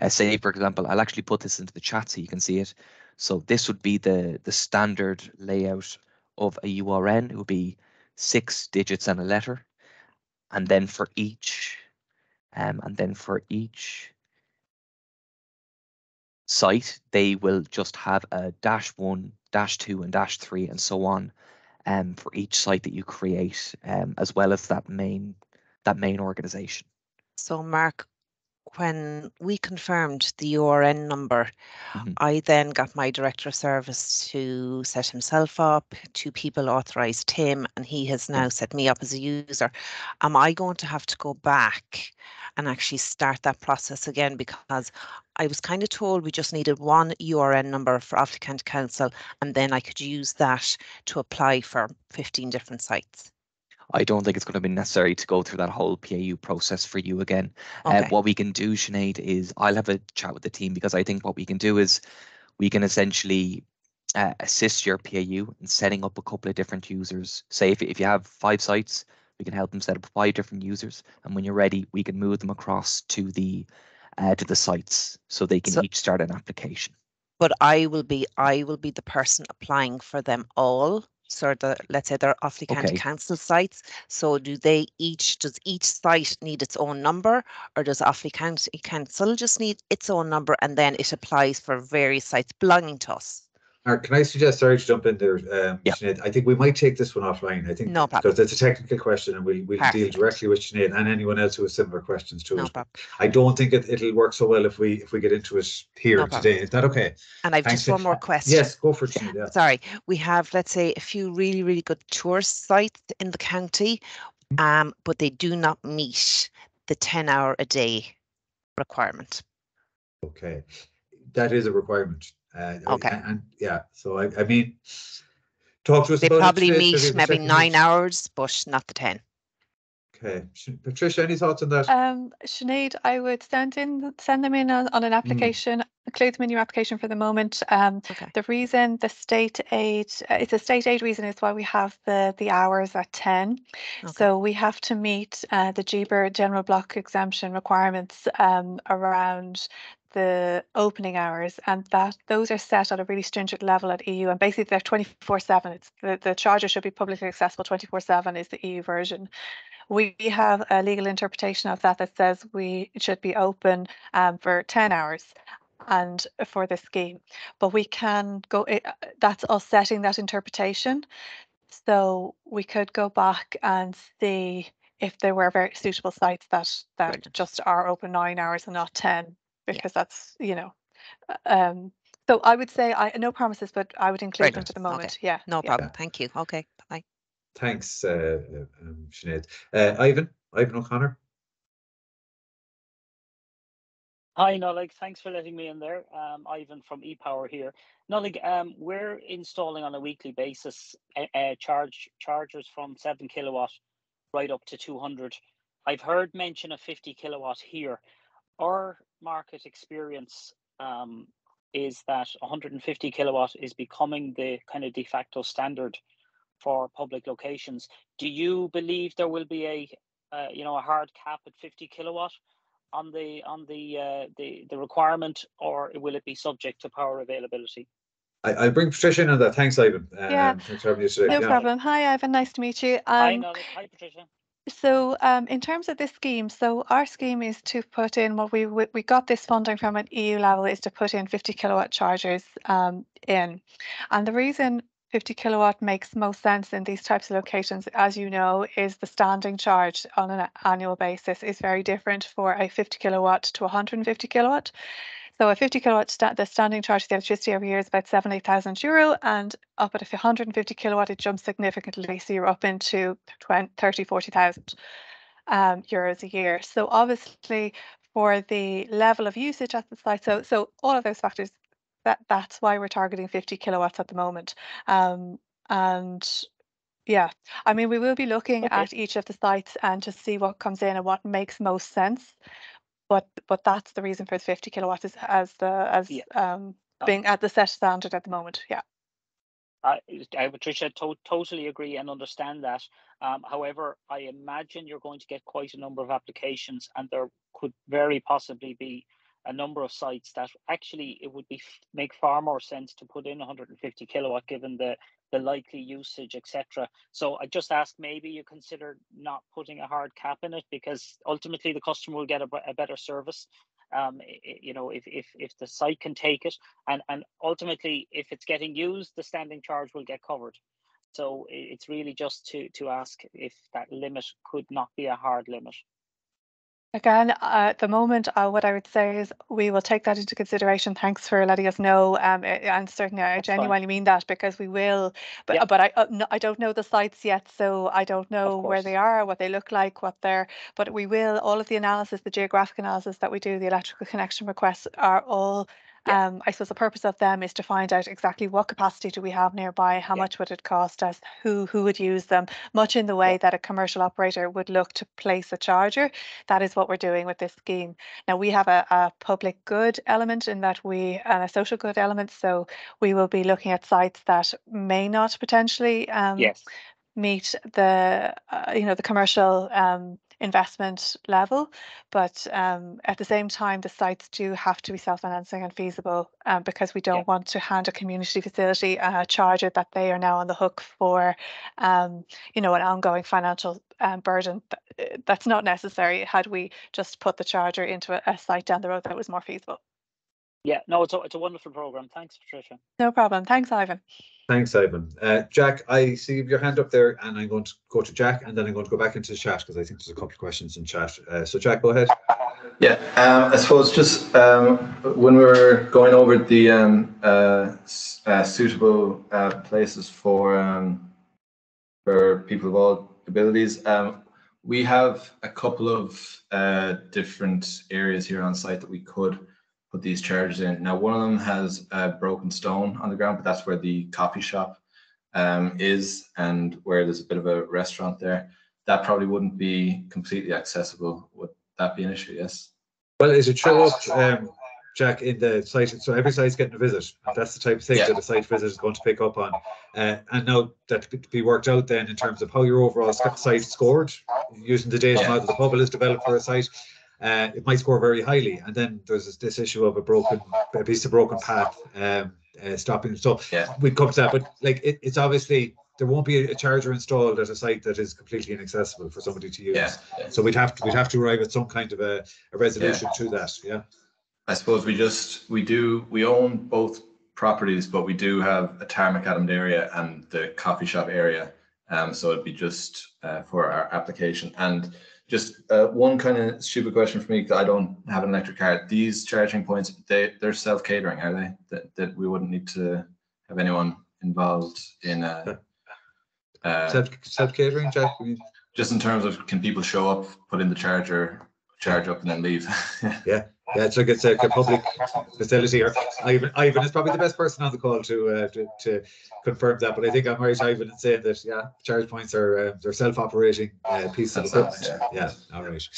uh, say for example i'll actually put this into the chat so you can see it. So this would be the the standard layout of a urn it would be six digits and a letter. And then for each um, and then for each site they will just have a dash one dash two and dash three and so on um, for each site that you create um, as well as that main that main organization. So Mark, when we confirmed the URN number, Mhm. I then got my director of service to set himself up. Two people authorized him, and he has now set me up as a user. Am I going to have to go back and actually start that process again? Because I was kind of told we just needed one URN number for Offaly County Council, and then I could use that to apply for 15 different sites. I don't think it's going to be necessary to go through that whole PAU process for you again. Uh, what we can do, Sinead, is I'll have a chat with the team because I think what we can do is we can essentially uh, assist your PAU in setting up a couple of different users. Say if, if you have five sites, we can help them set up five different users, and when you're ready, we can move them across to the uh, to the sites so they can So- each start an application. but I will be I will be the person applying for them all. So the let's say they're Offaly County Okay. Council sites. So do they each does each site need its own number or does Offaly County Council just need its own number and then it applies for various sites belonging to us? Mark, can I suggest, sorry to jump in there, um, Yeah. Sinead, I think we might take this one offline, I think. No problem. Because it's a technical question and we'll, we'll deal directly with Sinead and anyone else who has similar questions to No it. problem. I don't think it, it'll work so well if we, if we get into it here No today. Is that okay? And I've Thanks, just one more question. Yes, go for it, Sinead, yeah. Sorry, we have, let's say, a few really, really good tourist sites in the county, um, but they do not meet the 10 hour a day requirement. Okay, that is a requirement. Uh, Okay. And, and, yeah, so I, I mean, talk to us They about probably Sinead, meet maybe nine out. hours, but not the 10. Okay, Patricia, any thoughts on that? Um, Sinead, I would send in, send them in on, on an application, include them in your application for the moment. Um, Okay. the reason the state aid, uh, it's a state aid reason is why we have the, the hours at 10. Okay. So we have to meet uh, the GBER general block exemption requirements um, around the opening hours, and that those are set at a really stringent level at EU, and basically they're 24/7. It's the, the charger should be publicly accessible 24/7 is the EU version. We have a legal interpretation of that that says we should be open um, for 10 hours and for the scheme, but we can go. It, that's us setting that interpretation. So we could go back and see if there were very suitable sites that that Brilliant. just are open nine hours and not 10 because that's you know uh, um so i would say i no promises but i would include them Brilliant. for the Okay. moment yeah No yeah. problem. Thank you. Okay. Bye. Thanks, uh, uh, um, Sinead. Uh, Ivan, Ivan O'Connor. Hi, Nollaig. Thanks for letting me in there. Um, Ivan from ePower here. Nollaig, um, we're installing on a weekly basis uh, uh, charge chargers from seven kilowatt right up to 200. I've heard mention of 50 kilowatt here. Our market experience um, is that 150 kilowatt is becoming the kind of de facto standard for public locations. Do you believe there will be a uh, you know a hard cap at 50 kilowatt? on the on the uh, the the requirement, or will it be subject to power availability? I, I'll bring Patricia in on that. Thanks, Ivan. Um, Yeah, Thanks for having you today. no Yeah. problem hi ivan nice to meet you Hi, um Nollaig. Hi, Patricia. So um, in terms of this scheme, so our scheme is to put in what we we got this funding from an EU level is to put in 50 kilowatt chargers um, in, and the reason 50 kilowatt makes most sense in these types of locations, as you know, is the standing charge on an annual basis is very different for a 50 kilowatt to 150 kilowatt. So a 50 kilowatt, sta- the standing charge for the electricity every year is about seven, 8,000 euro and up at a 150 kilowatt, it jumps significantly. So you're up into 20, 30, 40,000 um, euros a year. So obviously for the level of usage at the site, so, so all of those factors, that, that's why we're targeting 50 kilowatts at the moment. Um, and yeah, I mean, we will be looking Okay. at each of the sites and to see what comes in and what makes most sense. But but that's the reason for the 50 kilowatts is as the as Yeah. um Uh, being at the set standard at the moment. Yeah. I, I Patricia, to- totally agree and understand that. Um, however, I imagine you're going to get quite a number of applications, and there could very possibly be a number of sites that actually it would be make far more sense to put in 150 kilowatt given the the likely usage, etc. So I just ask maybe you consider not putting a hard cap in it because ultimately the customer will get a better service. Um, you know, if, if if the site can take it, and and ultimately if it's getting used, the standing charge will get covered. So it's really just to to ask if that limit could not be a hard limit. Again, uh, at the moment, uh, what I would say is we will take that into consideration. Thanks for letting us know. Um, and certainly, I That's fine. genuinely mean that because we will. But Yeah. but I uh, no, I don't know the sites yet, so I don't know where they are, what they look like, what they're. But we will. All of the analysis, the geographic analysis that we do, the electrical connection requests are all. Yeah. Um, I suppose the purpose of them is to find out exactly what capacity do we have nearby, how Yeah. much would it cost us, who who would use them, much in the way Yeah. that a commercial operator would look to place a charger that is what we're doing with this scheme. Now we have a, a public good element in that we and a social good element. So we will be looking at sites that may not potentially um, Yes. meet the uh, you know the commercial um, investment level, but um, at the same time the sites do have to be self-financing and feasible um, because we don't Yeah. want to hand a community facility a charger that they are now on the hook for um, you know an ongoing financial um, burden uh, that's not necessary had we just put the charger into a, a site down the road that was more feasible. Yeah. No, it's a it's a wonderful program. Thanks, Patricia. No problem. Thanks, Ivan. Thanks, Ivan. Uh, Jack, I see your hand up there, and I'm going to go to Jack, and then I'm going to go back into the chat because I think there's a couple of questions in chat. Uh, so, Jack, go ahead. Yeah, um, I suppose just um, when we were going over the um, uh, uh, suitable uh, places for um, for people of all abilities, um, we have a couple of uh, different areas here on site that we could put these charges in. Now, one of them has a broken stone on the ground, but that's where the coffee shop um, is, and where there's a bit of a restaurant there. That probably wouldn't be completely accessible. Would that be an issue? Yes. Well, is it show up, um, Jack, in the site? So every site's getting a visit. That's the type of thing Yeah. that a site visit is going to pick up on. Uh, and now that could be worked out then in terms of how your overall site scored using the data Yeah. model the Pobal has developed for a site. Uh, it might score very highly. And then there's this, this issue of a broken a piece of broken path um, uh, stopping. So Yeah. we'd come to that, but like it, it's obviously there won't be a charger installed at a site that is completely inaccessible for somebody to use. Yeah. yeah. So we'd have to we'd have to arrive at some kind of a, a resolution to that. Yeah. I suppose we just, we do, we own both properties, but we do have a tarmacadam area and the coffee shop area. Um, so it'd be just uh, for our application. And just uh, one kind of stupid question for me, because I don't have an electric car. These charging points, they, they're self-catering, are they? That, that we wouldn't need to have anyone involved in, uh, uh, Self self catering, Jack. Just in terms of can people show up, put in the charger, charge up and then leave? Yeah, it's like it's like a public facility. Or Ivan, Ivan is probably the best person on the call to uh, to, to confirm that. But I think I'm right, Ivan, in saying that yeah, charge points are uh, they're self-operating uh, pieces of equipment. it, yeah. Yeah, all right.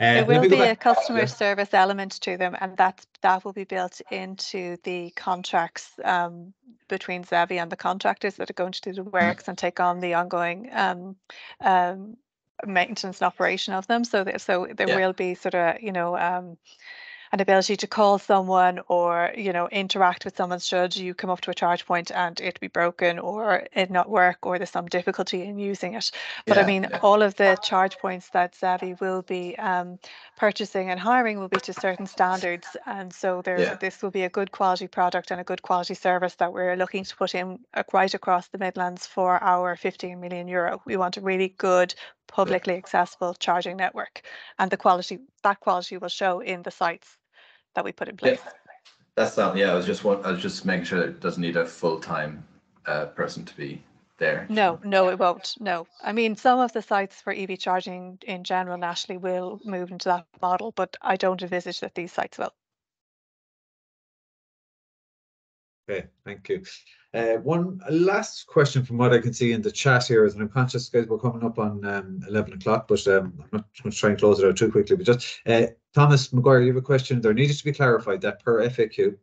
Uh, There will be a customer yeah. service element to them, and that's that will be built into the contracts um, between ZEVI and the contractors that are going to do the works and take on the ongoing um, um, maintenance and operation of them. So that so there Yeah. will be sort of you know um, an ability to call someone or you know interact with someone should you come up to a charge point and it be broken or it not work or there's some difficulty in using it. But I mean, yeah. all of the charge points that ZEVI will be um, purchasing and hiring will be to certain standards, and so there Yeah. this will be a good quality product and a good quality service that we're looking to put in uh, right across the Midlands for our 15 million euro. We want a really good publicly accessible charging network, and the quality that quality will show in the sites that we put in Yeah, place. that's not, yeah, I was just one, I was just making sure that it doesn't need a full-time uh, person to be there. No, no, it won't. No, I mean some of the sites for EV charging in general nationally will move into that model, but I don't envisage that these sites will. Okay, thank you. Uh, one last question from what I can see in the chat here is, and I'm conscious, guys, we're coming up on um, 11 o'clock, but um, I'm not going to try and close it out too quickly. But just uh, Thomas McGuire, you have a question. There needed to be clarified that per FAQ,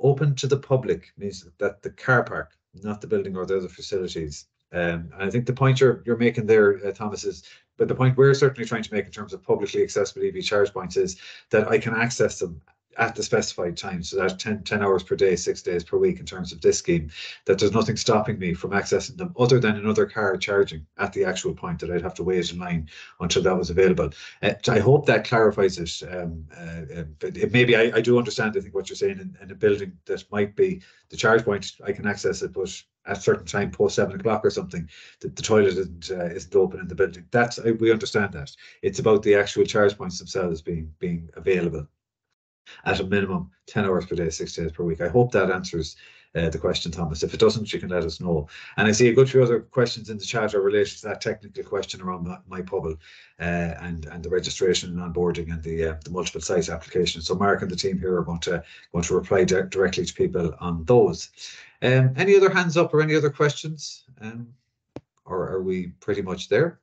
open to the public means that the car park, not the building or the other facilities. Um, and I think the point you're you're making there, uh, Thomas, is but the point we're certainly trying to make in terms of publicly accessible EV charge points is that I can access them at the specified time. So that's 10, 10 hours per day, six days per week in terms of this scheme, that there's nothing stopping me from accessing them other than another car charging at the actual point that I'd have to wait in line until that was available. Uh, I hope that clarifies it. Um, uh, but it, maybe I, I do understand, I think, what you're saying in, in a building that might be the charge point, I can access it, but at a certain time post seven o'clock or something, the, the toilet isn't uh, isn't open in the building. That's we understand that. It's about the actual charge points themselves being being available at a minimum 10 hours per day, six days per week. I hope that answers uh, the question, Thomas. If it doesn't, you can let us know. And I see a good few other questions in the chat are related to that technical question around my, my Pobal uh, and and the registration and onboarding and the uh, the multiple site application. So Mark and the team here are going to going to reply di- directly to people on those. Um, any other hands up or any other questions? Um, or are we pretty much there?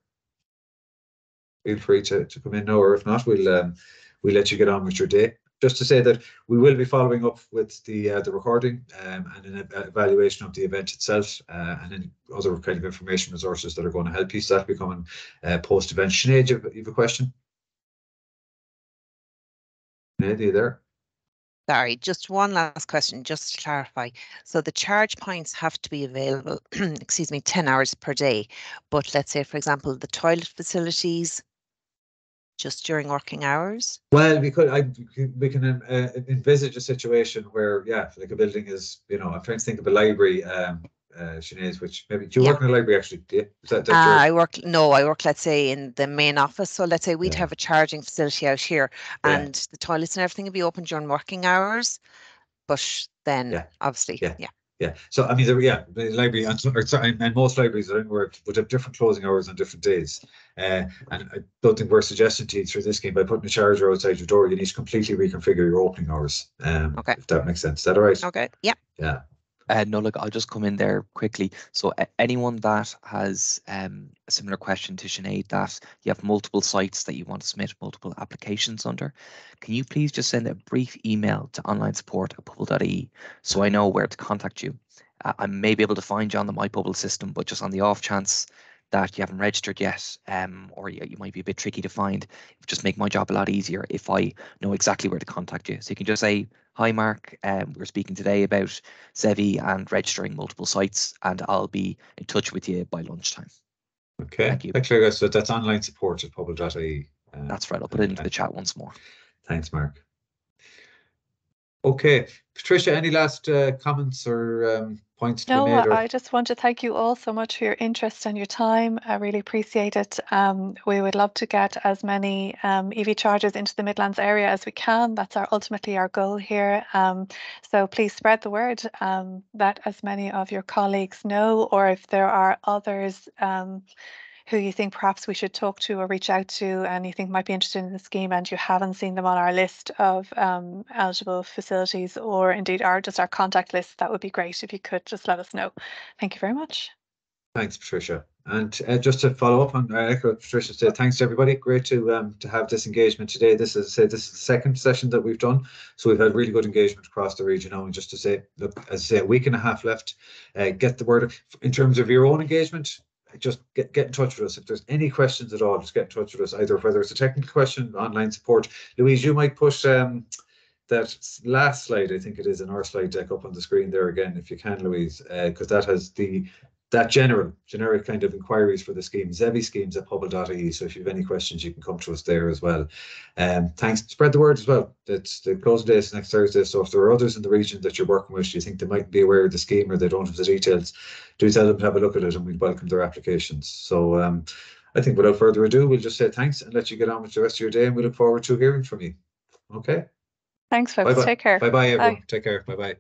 Feel free to, to come in now, or if not, we'll um, we'll let you get on with your day just to say that we will be following up with the uh, the recording um, and an evaluation of the event itself uh, and any other kind of information resources that are going to help you. So that'll be coming uh, post event. Sinead, you have, you have a question? Sinead, are there? Sorry, just one last question, just to clarify. So the charge points have to be available, excuse me, 10 hours per day. But let's say, for example, the toilet facilities just during working hours? Well, we could, I, we can um, uh, envisage a situation where, yeah, like a building is, you know, I'm trying to think of a library, um, uh, Sinead, which maybe, do you Yeah. work in a library actually? Yeah? That, Uh. I work, no, I work, let's say, in the main office. So let's say we'd Yeah. have a charging facility out here Yeah. and the toilets and everything would be open during working hours. But then Yeah. obviously, Yeah. Yeah. So I mean, there, yeah, the library and, or sorry, and most libraries that I work would have different closing hours on different days. Uh, and I don't think we're suggesting to you through this game by putting a charger outside your door, you need to completely reconfigure your opening hours. Um, Okay. if that makes sense. Is that all right? Okay, yeah. Yeah. Uh, no, look, I'll just come in there quickly. So a- anyone that has um, a similar question to Sinead, that you have multiple sites that you want to submit multiple applications under, can you please just send a brief email to online support at pobal.ie so I know where to contact you? Uh, I may be able to find you on the MyPobal system, but just on the off chance that you haven't registered yet, um, or you, you might be a bit tricky to find, just make my job a lot easier if I know exactly where to contact you. So you can just say, "Hi, Mark. Um, we're speaking today about ZEVI and registering multiple sites, and I'll be in touch with you by lunchtime." Okay. Thank you. Guys. So that's online support at pobal.ie. Uh, That's right. I'll put it into the chat once more. Thanks, Mark. Okay, Patricia, any last uh, comments or um, points to No, be made? Or? I just want to thank you all so much for your interest and your time. I really appreciate it. Um, we would love to get as many um, EV chargers into the Midlands area as we can. That's our ultimately our goal here. Um, so please spread the word um, that as many of your colleagues know, or if there are others um, who you think perhaps we should talk to or reach out to and you think might be interested in the scheme and you haven't seen them on our list of um, eligible facilities or indeed our just our contact list, that would be great if you could just let us know. Thank you very much. Thanks, Patricia. And uh, just to follow up on uh, echo Patricia said, thanks to everybody. Great to um, to have this engagement today. This is say this is the second session that we've done, so we've had really good engagement across the region. And just to say, look, as I say, a week and a half left. Uh, get the word in terms of your own engagement. Just get, get in touch with us. If there's any questions at all, just get in touch with us, either whether it's a technical question, online support. Louise, you might push um, that last slide, I think it is in our slide deck up on the screen there again, if you can, Louise, because uh, that has the that general, generic kind of inquiries for the scheme, ZEVI schemes at pobal.ie. So if you have any questions, you can come to us there as well. Um, thanks. Spread the word as well. It's the closing day is next Thursday. So if there are others in the region that you're working with, you think they might be aware of the scheme or they don't have the details, do tell them to have a look at it and we'd welcome their applications. So um, I think without further ado, we'll just say thanks and let you get on with the rest of your day and we look forward to hearing from you. Okay. Thanks, folks. Bye-bye. Take care. Bye bye, everyone. Bye. Take care. Bye bye.